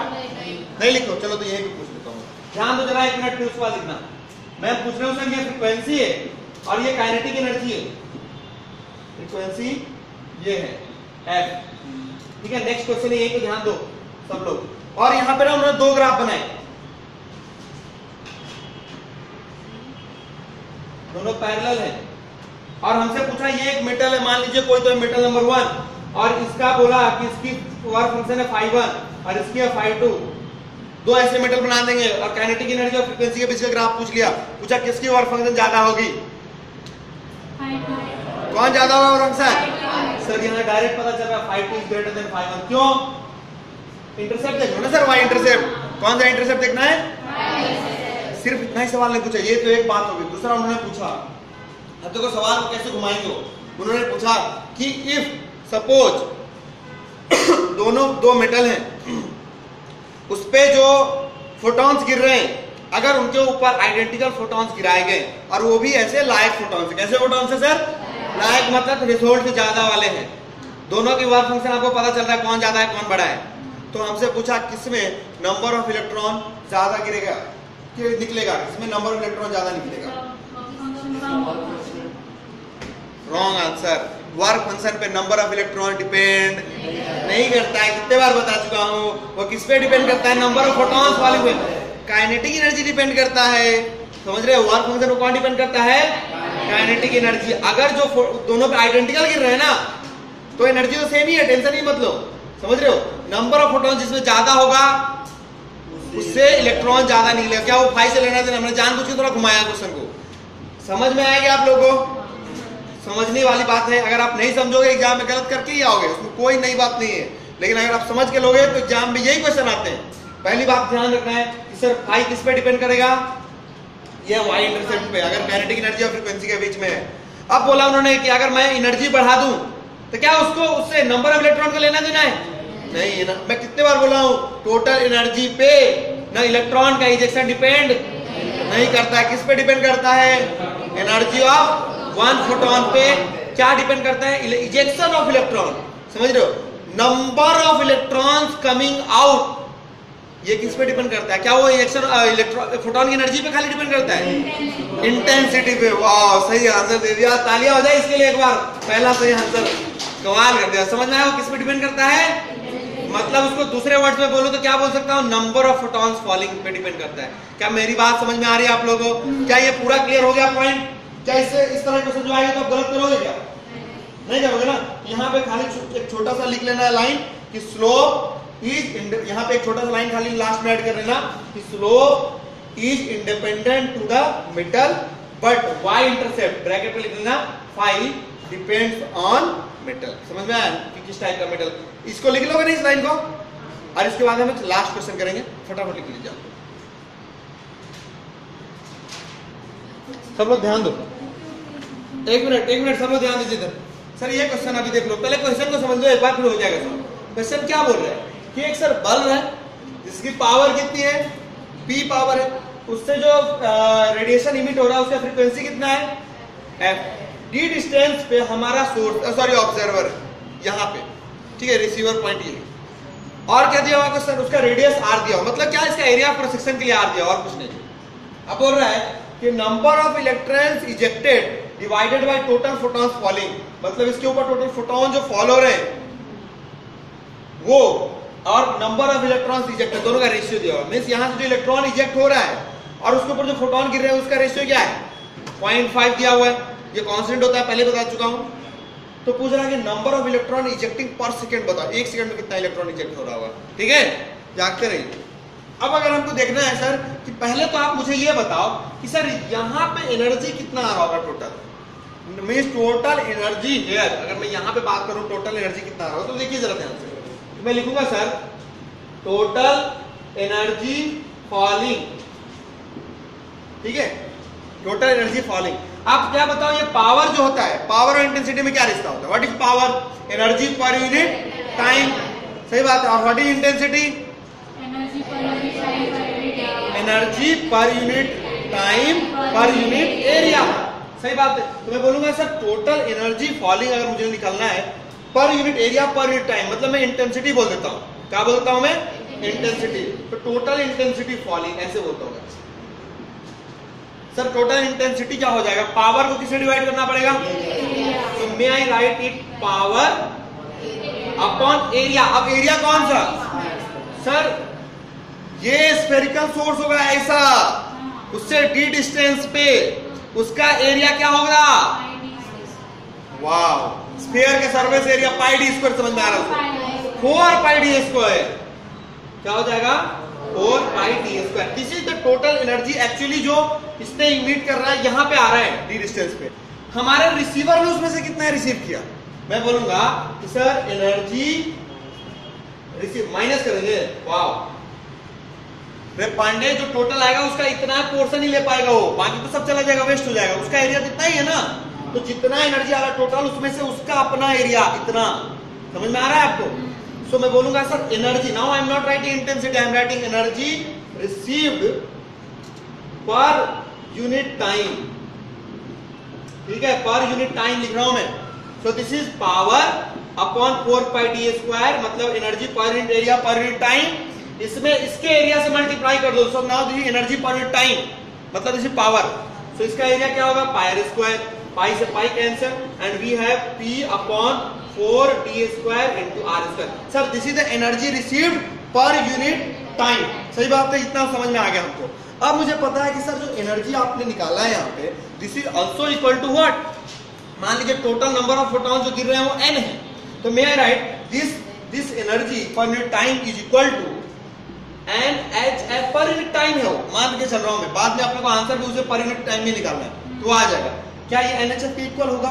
नहीं लिखो, चलो तो यहीं पूछ लेता हूँ। ध्यान दो जरा एक मिनट फिर उसके बाद लिखना। मैं पूछ रहा हूँ फ्रीक्वेंसी है और ये काइनेटिक एनर्जी है। फ्रीक्वेंसी ये है एफ़ ठीक है नेक्स्ट क्वेश्चन है, यही पे ध्यान दो सब लोग। और यहाँ पे ना उन्होंने दो ग्राफ बनाए। दोनों पैरेलल है। और हमसे पूछा, ये एक मेटल है, मान लीजिए कोई तो मेटल नंबर वन और इसका बोला कि इसकी वर्क फ़ंक्शन है फाइव वन और इसकी है फाइव टू दो ऐसे मेटल बना देंगे और काइनेटिक एनर्जी और फ्रीक्वेंसी के बीच का ग्राफ पूछ लिया। पूछा, किसकी वर्क फ़ंक्शन ज़्यादा होगी? कौन ज़्यादा होगा वर्क फ़ंक्शन सर यहाँ डायरेक्ट पता चल रहा है five two is greater than five क्यों? इंटरसेप्ट देखो ना सर वाई इंटरसेप्ट कौन सा इंटरसेप्ट देखना है? सिर्फ़ इतना ही सवाल नहीं पूछा, ये तो एक बात होगी दूसरा उन्होंने पूछा, अब देखो सवाल कैसे घुमाएँगे उन्होंने पूछा कि इफ़ सपोज़ दोनों, दो मेटल हैं उस पे जो फोटॉन्स गिर रहे हैं अगर उनके ऊपर आइडेंटिकल फोटॉन्स गिराए गए और वो भी ऐसे लायक फोटॉन्स कैसे फोटॉन्स है सर लायक मतलब रिजोल्ट ज़्यादा वाले हैं। दोनों की वर्क फ़ंक्शन आपको पता चल रहा है कौन ज़्यादा है कौन बड़ा है। तो हमसे पूछा किसमें नंबर ऑफ़ इलेक्ट्रॉन ज़्यादा गिरेगा? निकलेगा? किसमें नंबर ऑफ़ इलेक्ट्रॉन ज़्यादा निकलेगा? रॉन्ग आंसर वर्क फ़ंक्शन पे नंबर ऑफ़ इलेक्ट्रॉन डिपेंड नहीं करता है। कितने बार बता चुका हूँ, वो किस पे डिपेंड करता है? नंबर ऑफ़ फोटॉन्स वाले पे काइनेटिक एनर्जी डिपेंड करता है। समझ रहे हो? वर्क फ़ंक्शन कौन डिपेंड करता है? काइनेटिक एनर्जी अगर जो दोनों पे आइडेंटिकल गिर रहे हैं ना तो एनर्जी तो सेम ही है टेंशन नहीं मतलब समझ रहे हो? नंबर ऑफ़ फोटॉन जिसमें ज़्यादा होगा, उससे इलेक्ट्रॉन ज़्यादा निकलेगा। क्या वो फाइव से लेना देना हमने जानबूझ के थोड़ा घुमाया क्वेश्चन को? समझ में आएगा आप लोगों को? समझने वाली बात है। अगर आप नहीं समझोगे, एग्ज़ाम में गलत करके ही आओगे। उसमें कोई नई बात नहीं है। लेकिन अगर आप समझ के लोगे तो एग्ज़ाम में यही क्वेश्चन आते हैं। पहली बात ध्यान रखना है कि सर फाई किस पे डिपेंड करेगा? ये वाई इंटरसेप्ट पे। अगर कैनेटिक एनर्जी और फ्रीक्वेंसी के बीच में है। अब बोला उन्होंने कि अगर मैं एनर्जी बढ़ा दूँ तो क्या उसको, उससे नंबर ऑफ़ इलेक्ट्रॉन का लेना देना है? नहीं ना। मैं कितने बार बोला हूँ टोटल एनर्जी पे ना इलेक्ट्रॉन का इजेक्शन डिपेंड नहीं करता है। किस पे डिपेंड करता है? एनर्जी ऑफ़ वन फोटोन पे क्या डिपेंड करता है? इजेक्शन ऑफ़ इलेक्ट्रॉन समझ रहे हो? Number of electrons coming out ये किस पे डिपेंड करता है? क्या वो इलेक्ट्रॉन इलेक्ट्रॉन फोटोन की एनर्जी पे खाली डिपेंड करता है? इंटेंसिटी पे। वाह सही आंसर दे दिया। तालियाँ हो जाए इसके लिए एक बार। पहला सही आंसर कमाल कर दिया। समझ में आया किस पे डिपेंड करता है? मतलब उसको दूसरे वर्ड्स में बोलो तो क्या बोल सकता हूँ? नंबर ऑफ़ फोटॉन्स फॉलिंग पे डिपेंड करता है। क्या मेरी बात समझ में आ रही है आप लोगों को? क्या ये पूरा क्लियर हो गया पॉइंट क्या इससे इस तरह क्वेश्चन जो आएगा तो आप गलत करोगे क्या? नहीं। करोगे ना? यहाँ पे खाली एक छोटा सा लिख लेना है लाइन कि स्लोप इज़ यहाँ पे एक छोटा सा लाइन खाली लास्ट में ऐड कर लेना कि slope is independent to the metal but Y intercept bracket में लिख लेना फाइव डिपेंड्स ऑन मेटल समझ में आया? कि किस टाइप का मेटल इसको लिख लोगे नहीं इस लाइन को? और इसके बाद हम लास्ट क्वेश्चन करेंगे। फटाफट लिख लीजिए सब लोग ध्यान दो। एक मिनट एक मिनट, सब ध्यान दीजिए सर, ये क्वेश्चन अभी देख लो। पहले क्वेश्चन को समझ लो, एक बार फिर हो जाएगा सर। क्वेश्चन क्या बोल रहे हैं? कि एक सर बल्ब है, जिसकी पावर कितनी है? पी पावर है। उससे जो रेडिएशन इमिट हो रहा है, उसका फ्रीक्वेंसी कितना है? एफ़ डी डिस्टेंस पे हमारा सोर्स सॉरी ऑब्जर्वर यहाँ पे। ठीक है रिसीवर पॉइंट ये। और क्या दिया हुआ सर? उसका रेडियस आर दिया हुआ। मतलब क्या इसका एरिया ऑफ़ सेक्शन के लिए आर दिया और कुछ नहीं। अब बोल रहा है कि number of electrons ejected divided by total photons falling मतलब इसके ऊपर टोटल फोटॉन जो फॉल हो रहे हैं, वो और नंबर ऑफ़ इलेक्ट्रॉन इजेक्टेड दोनों का रेशियो दिया हुआ यहाँ से जो इलेक्ट्रॉन इजेक्ट हो रहा है और उसके ऊपर जो फोटॉन गिर रहे हैं, उसका रेशियो क्या है? पॉइंट फाइव दिया हुआ है। ये कॉन्स्टेंट होता है, पहले बता चुका हूँ। तो पूछ रहा है कि number of electron ejecting per second बताओ। एक सेकंड में कितना इलेक्ट्रॉन इजेक्ट हो रहा होगा? ठीक है? जागते रहिए अब अगर हमको देखना है, सर, कि पहले तो आप मुझे ये बताओ कि, सर, यहाँ पे एनर्जी कितना आ रहा होगा total mean total energy here अगर मैं यहाँ पे बात करूँ टोटल एनर्जी कितना रहा तो देखिए जरा ध्यान से। मैं लिखूँगा सर टोटल एनर्जी फॉलिंग ठीक है? टोटल एनर्जी फॉलिंग आप क्या बताओ ये पावर जो होता है पावर और इंटेंसिटी में क्या रिश्ता होता है? What is power energy per unit time सही बात है। और what is intensity energy per unit time per unit area सही बात है। तो मैं बोलूँगा, सर टोटल एनर्जी फॉलिंग अगर मुझे निकलना है per unit area per unit time मतलब मैं इंटेंसिटी बोल देता हूँ। क्या बोलता हूँ मैं? इंटेंसिटी तो टोटल इंटेंसिटी फॉलिंग ऐसे बोलता हूँ सर टोटल इंटेंसिटी क्या हो जाएगा? पावर को किससे डिवाइड करना पड़ेगा? तो may I write it power upon area अब एरिया कौन सा? सर, ये स्फेरिकल सोर्स होगा ऐसा। उससे डी डिस्टेंस पे। उसका एरिया क्या होगा? वाह स्पेयर के surface area pi D square समझ में आ रहा है फोर पाई डी स्क्वायर क्या हो जाएगा? Four pi D square this is the total energy actually जो इसने इमिट कर रहा है, यहाँ पे आ रहा है डी डिस्टेंस पे। हमारे रिसीवर ने उसमें से कितना रिसीव किया? मैं बोलूँगा कि सर एनर्जी रिसीव माइनस करेंगे। वाह पांडे जो टोटल आएगा उसका इतना पोर्शन ही ले पाएगा वो। बाकी तो सब चला जाएगा वेस्ट हो जाएगा। उसका एरिया कितना ही है ना तो जितना एनर्जी आ रहा है टोटल उसमें से उसका अपना एरिया इतना। समझ में आ रहा है आपको? सो so, मैं बोलूँगा sir energy now I am not writing intensity I am writing energy received per unit time ठीक है? पर यूनिट टाइम लिख रहा हूँ मैं। So this is power upon four pi D square मतलब energy per unit area per unit time इसमें इसके एरिया से मल्टीप्लाई कर दो। So now this energy per time मतलब दिस पावर सो इसका एरिया क्या होगा? पायर स्क्वायर पाई से pi cancel and we have P upon four D square into R square sir this is the energy received per unit time सही बात है? इतना समझ में आ गया हमको। अब मुझे पता है कि सर जो एनर्जी आपने निकाला है यहाँ पे this is also equal to what मान लीजिए टोटल नंबर ऑफ़ फोटॉन जो गिर रहे हैं वो एन है। तो may I write this this energy per unit time is equal to N H F per unit time है वो। मान के चल रहा हूँ मैं। बाद में अपने को आंसर भी उसे पर यूनिट टाइम में निकालना है। तो आ जाएगा। क्या ये एन एच एफ़ के इक्वल होगा?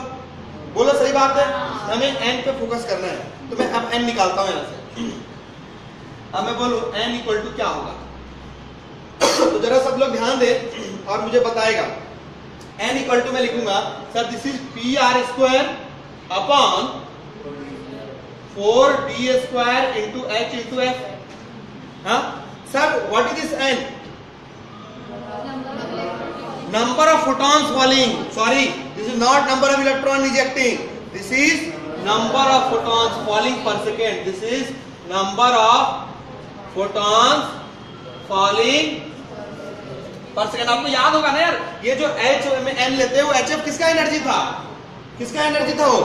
बोलो सही बात है? हमें एन पे फोकस करना है। तो मैं अब एन निकालता हूँ यहाँ से। अब मैं बोलू एन इक्वल टू क्या होगा? तो जरा सब लोग ध्यान दे और मुझे बताएगा। एन इक्वल टू मैं लिखूँगा sir this is P R square upon four D square into H into F हाँ? Sir what is this N number of photons falling sorry this is not number of electron ejecting this is number of photons falling per second this is number of photons falling per second आपको याद होगा ना यार ये जो एच में एन लेते हैं वो एच एफ़ किसका एनर्जी था किसका एनर्जी था वो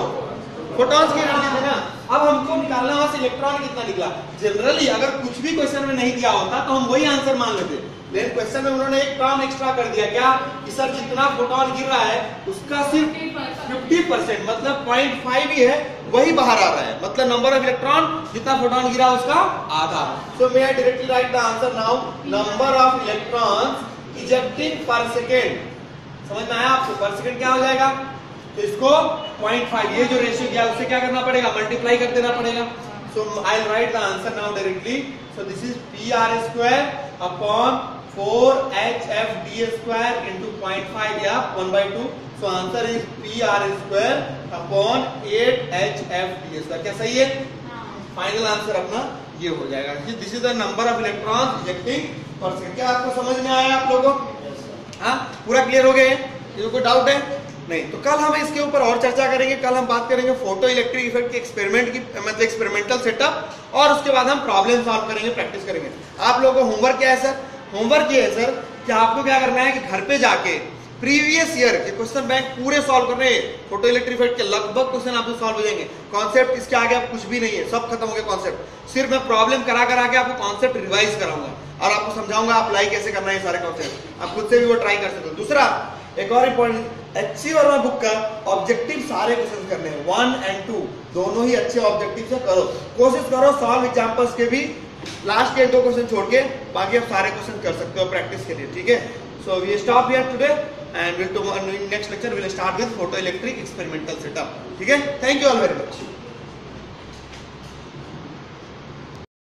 फोटॉन्स की एनर्जी थी ना, अब हमको निकालना वहाँ से इलेक्ट्रॉन कितना निकला? जनरली अगर कुछ भी क्वेश्चन में नहीं दिया होता तो हम वही आंसर मान लेते। लेकिन क्वेश्चन में उन्होंने एक टर्म एक्स्ट्रा कर दिया, क्या? कि सर, जितना फोटोन गिर रहा है, उसका सिर्फ़ 50 परसेंट मतलब 0.5 ही है, वही बाहर आ रहा है। मतलब नंबर ऑफ़ इलेक्ट्रॉन जितना फोटोन गिरा, उसका आधा। So may I directly write the answer now number of electrons ejecting per second समझ में आया आपको? पर सेकेंड क्या हो जाएगा? तो इसको 0.5 ये जो रेशियो दिया उससे क्या करना पड़ेगा? मल्टीप्लाई कर देना पड़ेगा। So I write the answer now directly so this is P R square upon 4hf d square into 0.5 या 1 by 2 so, answer is pr square upon 8hf d square. क्या सही है? फाइनल आंसर अपना ये हो जाएगा। This is the number of electrons ejecting per क्या आपको समझ में आया आप लोगों? हाँ? पूरा क्लियर हो गए? ये कोई डाउट है? नहीं तो कल हम इसके ऊपर और चर्चा करेंगे, कल हम बात करेंगे फ़ोटो इलेक्ट्रिक इफ़ेक्ट के एक्सपेरिमेंट की मतलब एक्सपेरिमेंटल सेटअप और उसके बाद हम प्रॉब्लम सॉल्व करेंगे प्रैक्टिस करेंगे। आप लोगों को होमवर्क क्या है सर होमवर्क ये है सर कि आपको क्या करना है कि घर पे जाके प्रीवियस ईयर के क्वेश्चन बैंक पूरे सॉल्व करने फ़ोटो इलेक्ट्रिक इफ़ेक्ट के लगभग क्वेश्चन आपको सॉल्व हो जाएँगे। कॉन्सेप्ट इसके आगे आप कुछ भी नहीं है, सब खत्म हो गया कॉन्सेप्ट सिर्फ़ मैं प्रॉब्लम करा करा के आपको कॉन्सेप्ट रिवाइज कराऊँगा, और आपको समझाऊँगा अप्लाई कैसे करना है सारे कॉन्सेप्ट आप खुद से भी वो ट्राई कर सकते हो। दूसरा एक और इंपॉर्टेंट अच्छी वर्मा बुक का ऑब्जेक्टिव सारे क्वेश्चन करने वन एंड टू दोनों ही अच्छे ऑब्जेक्टिव से करो। कोशिश करो सॉल्व एग्जाम्पल्स के भी। लास्ट के दो क्वेश्चन छोड़ के, बाकी आप सारे क्वेश्चन कर सकते हो प्रैक्टिस के लिए, ठीक है? So we stop here today and will to next lecture will start with photo electric experimental setup ठीक है? Thank you all very much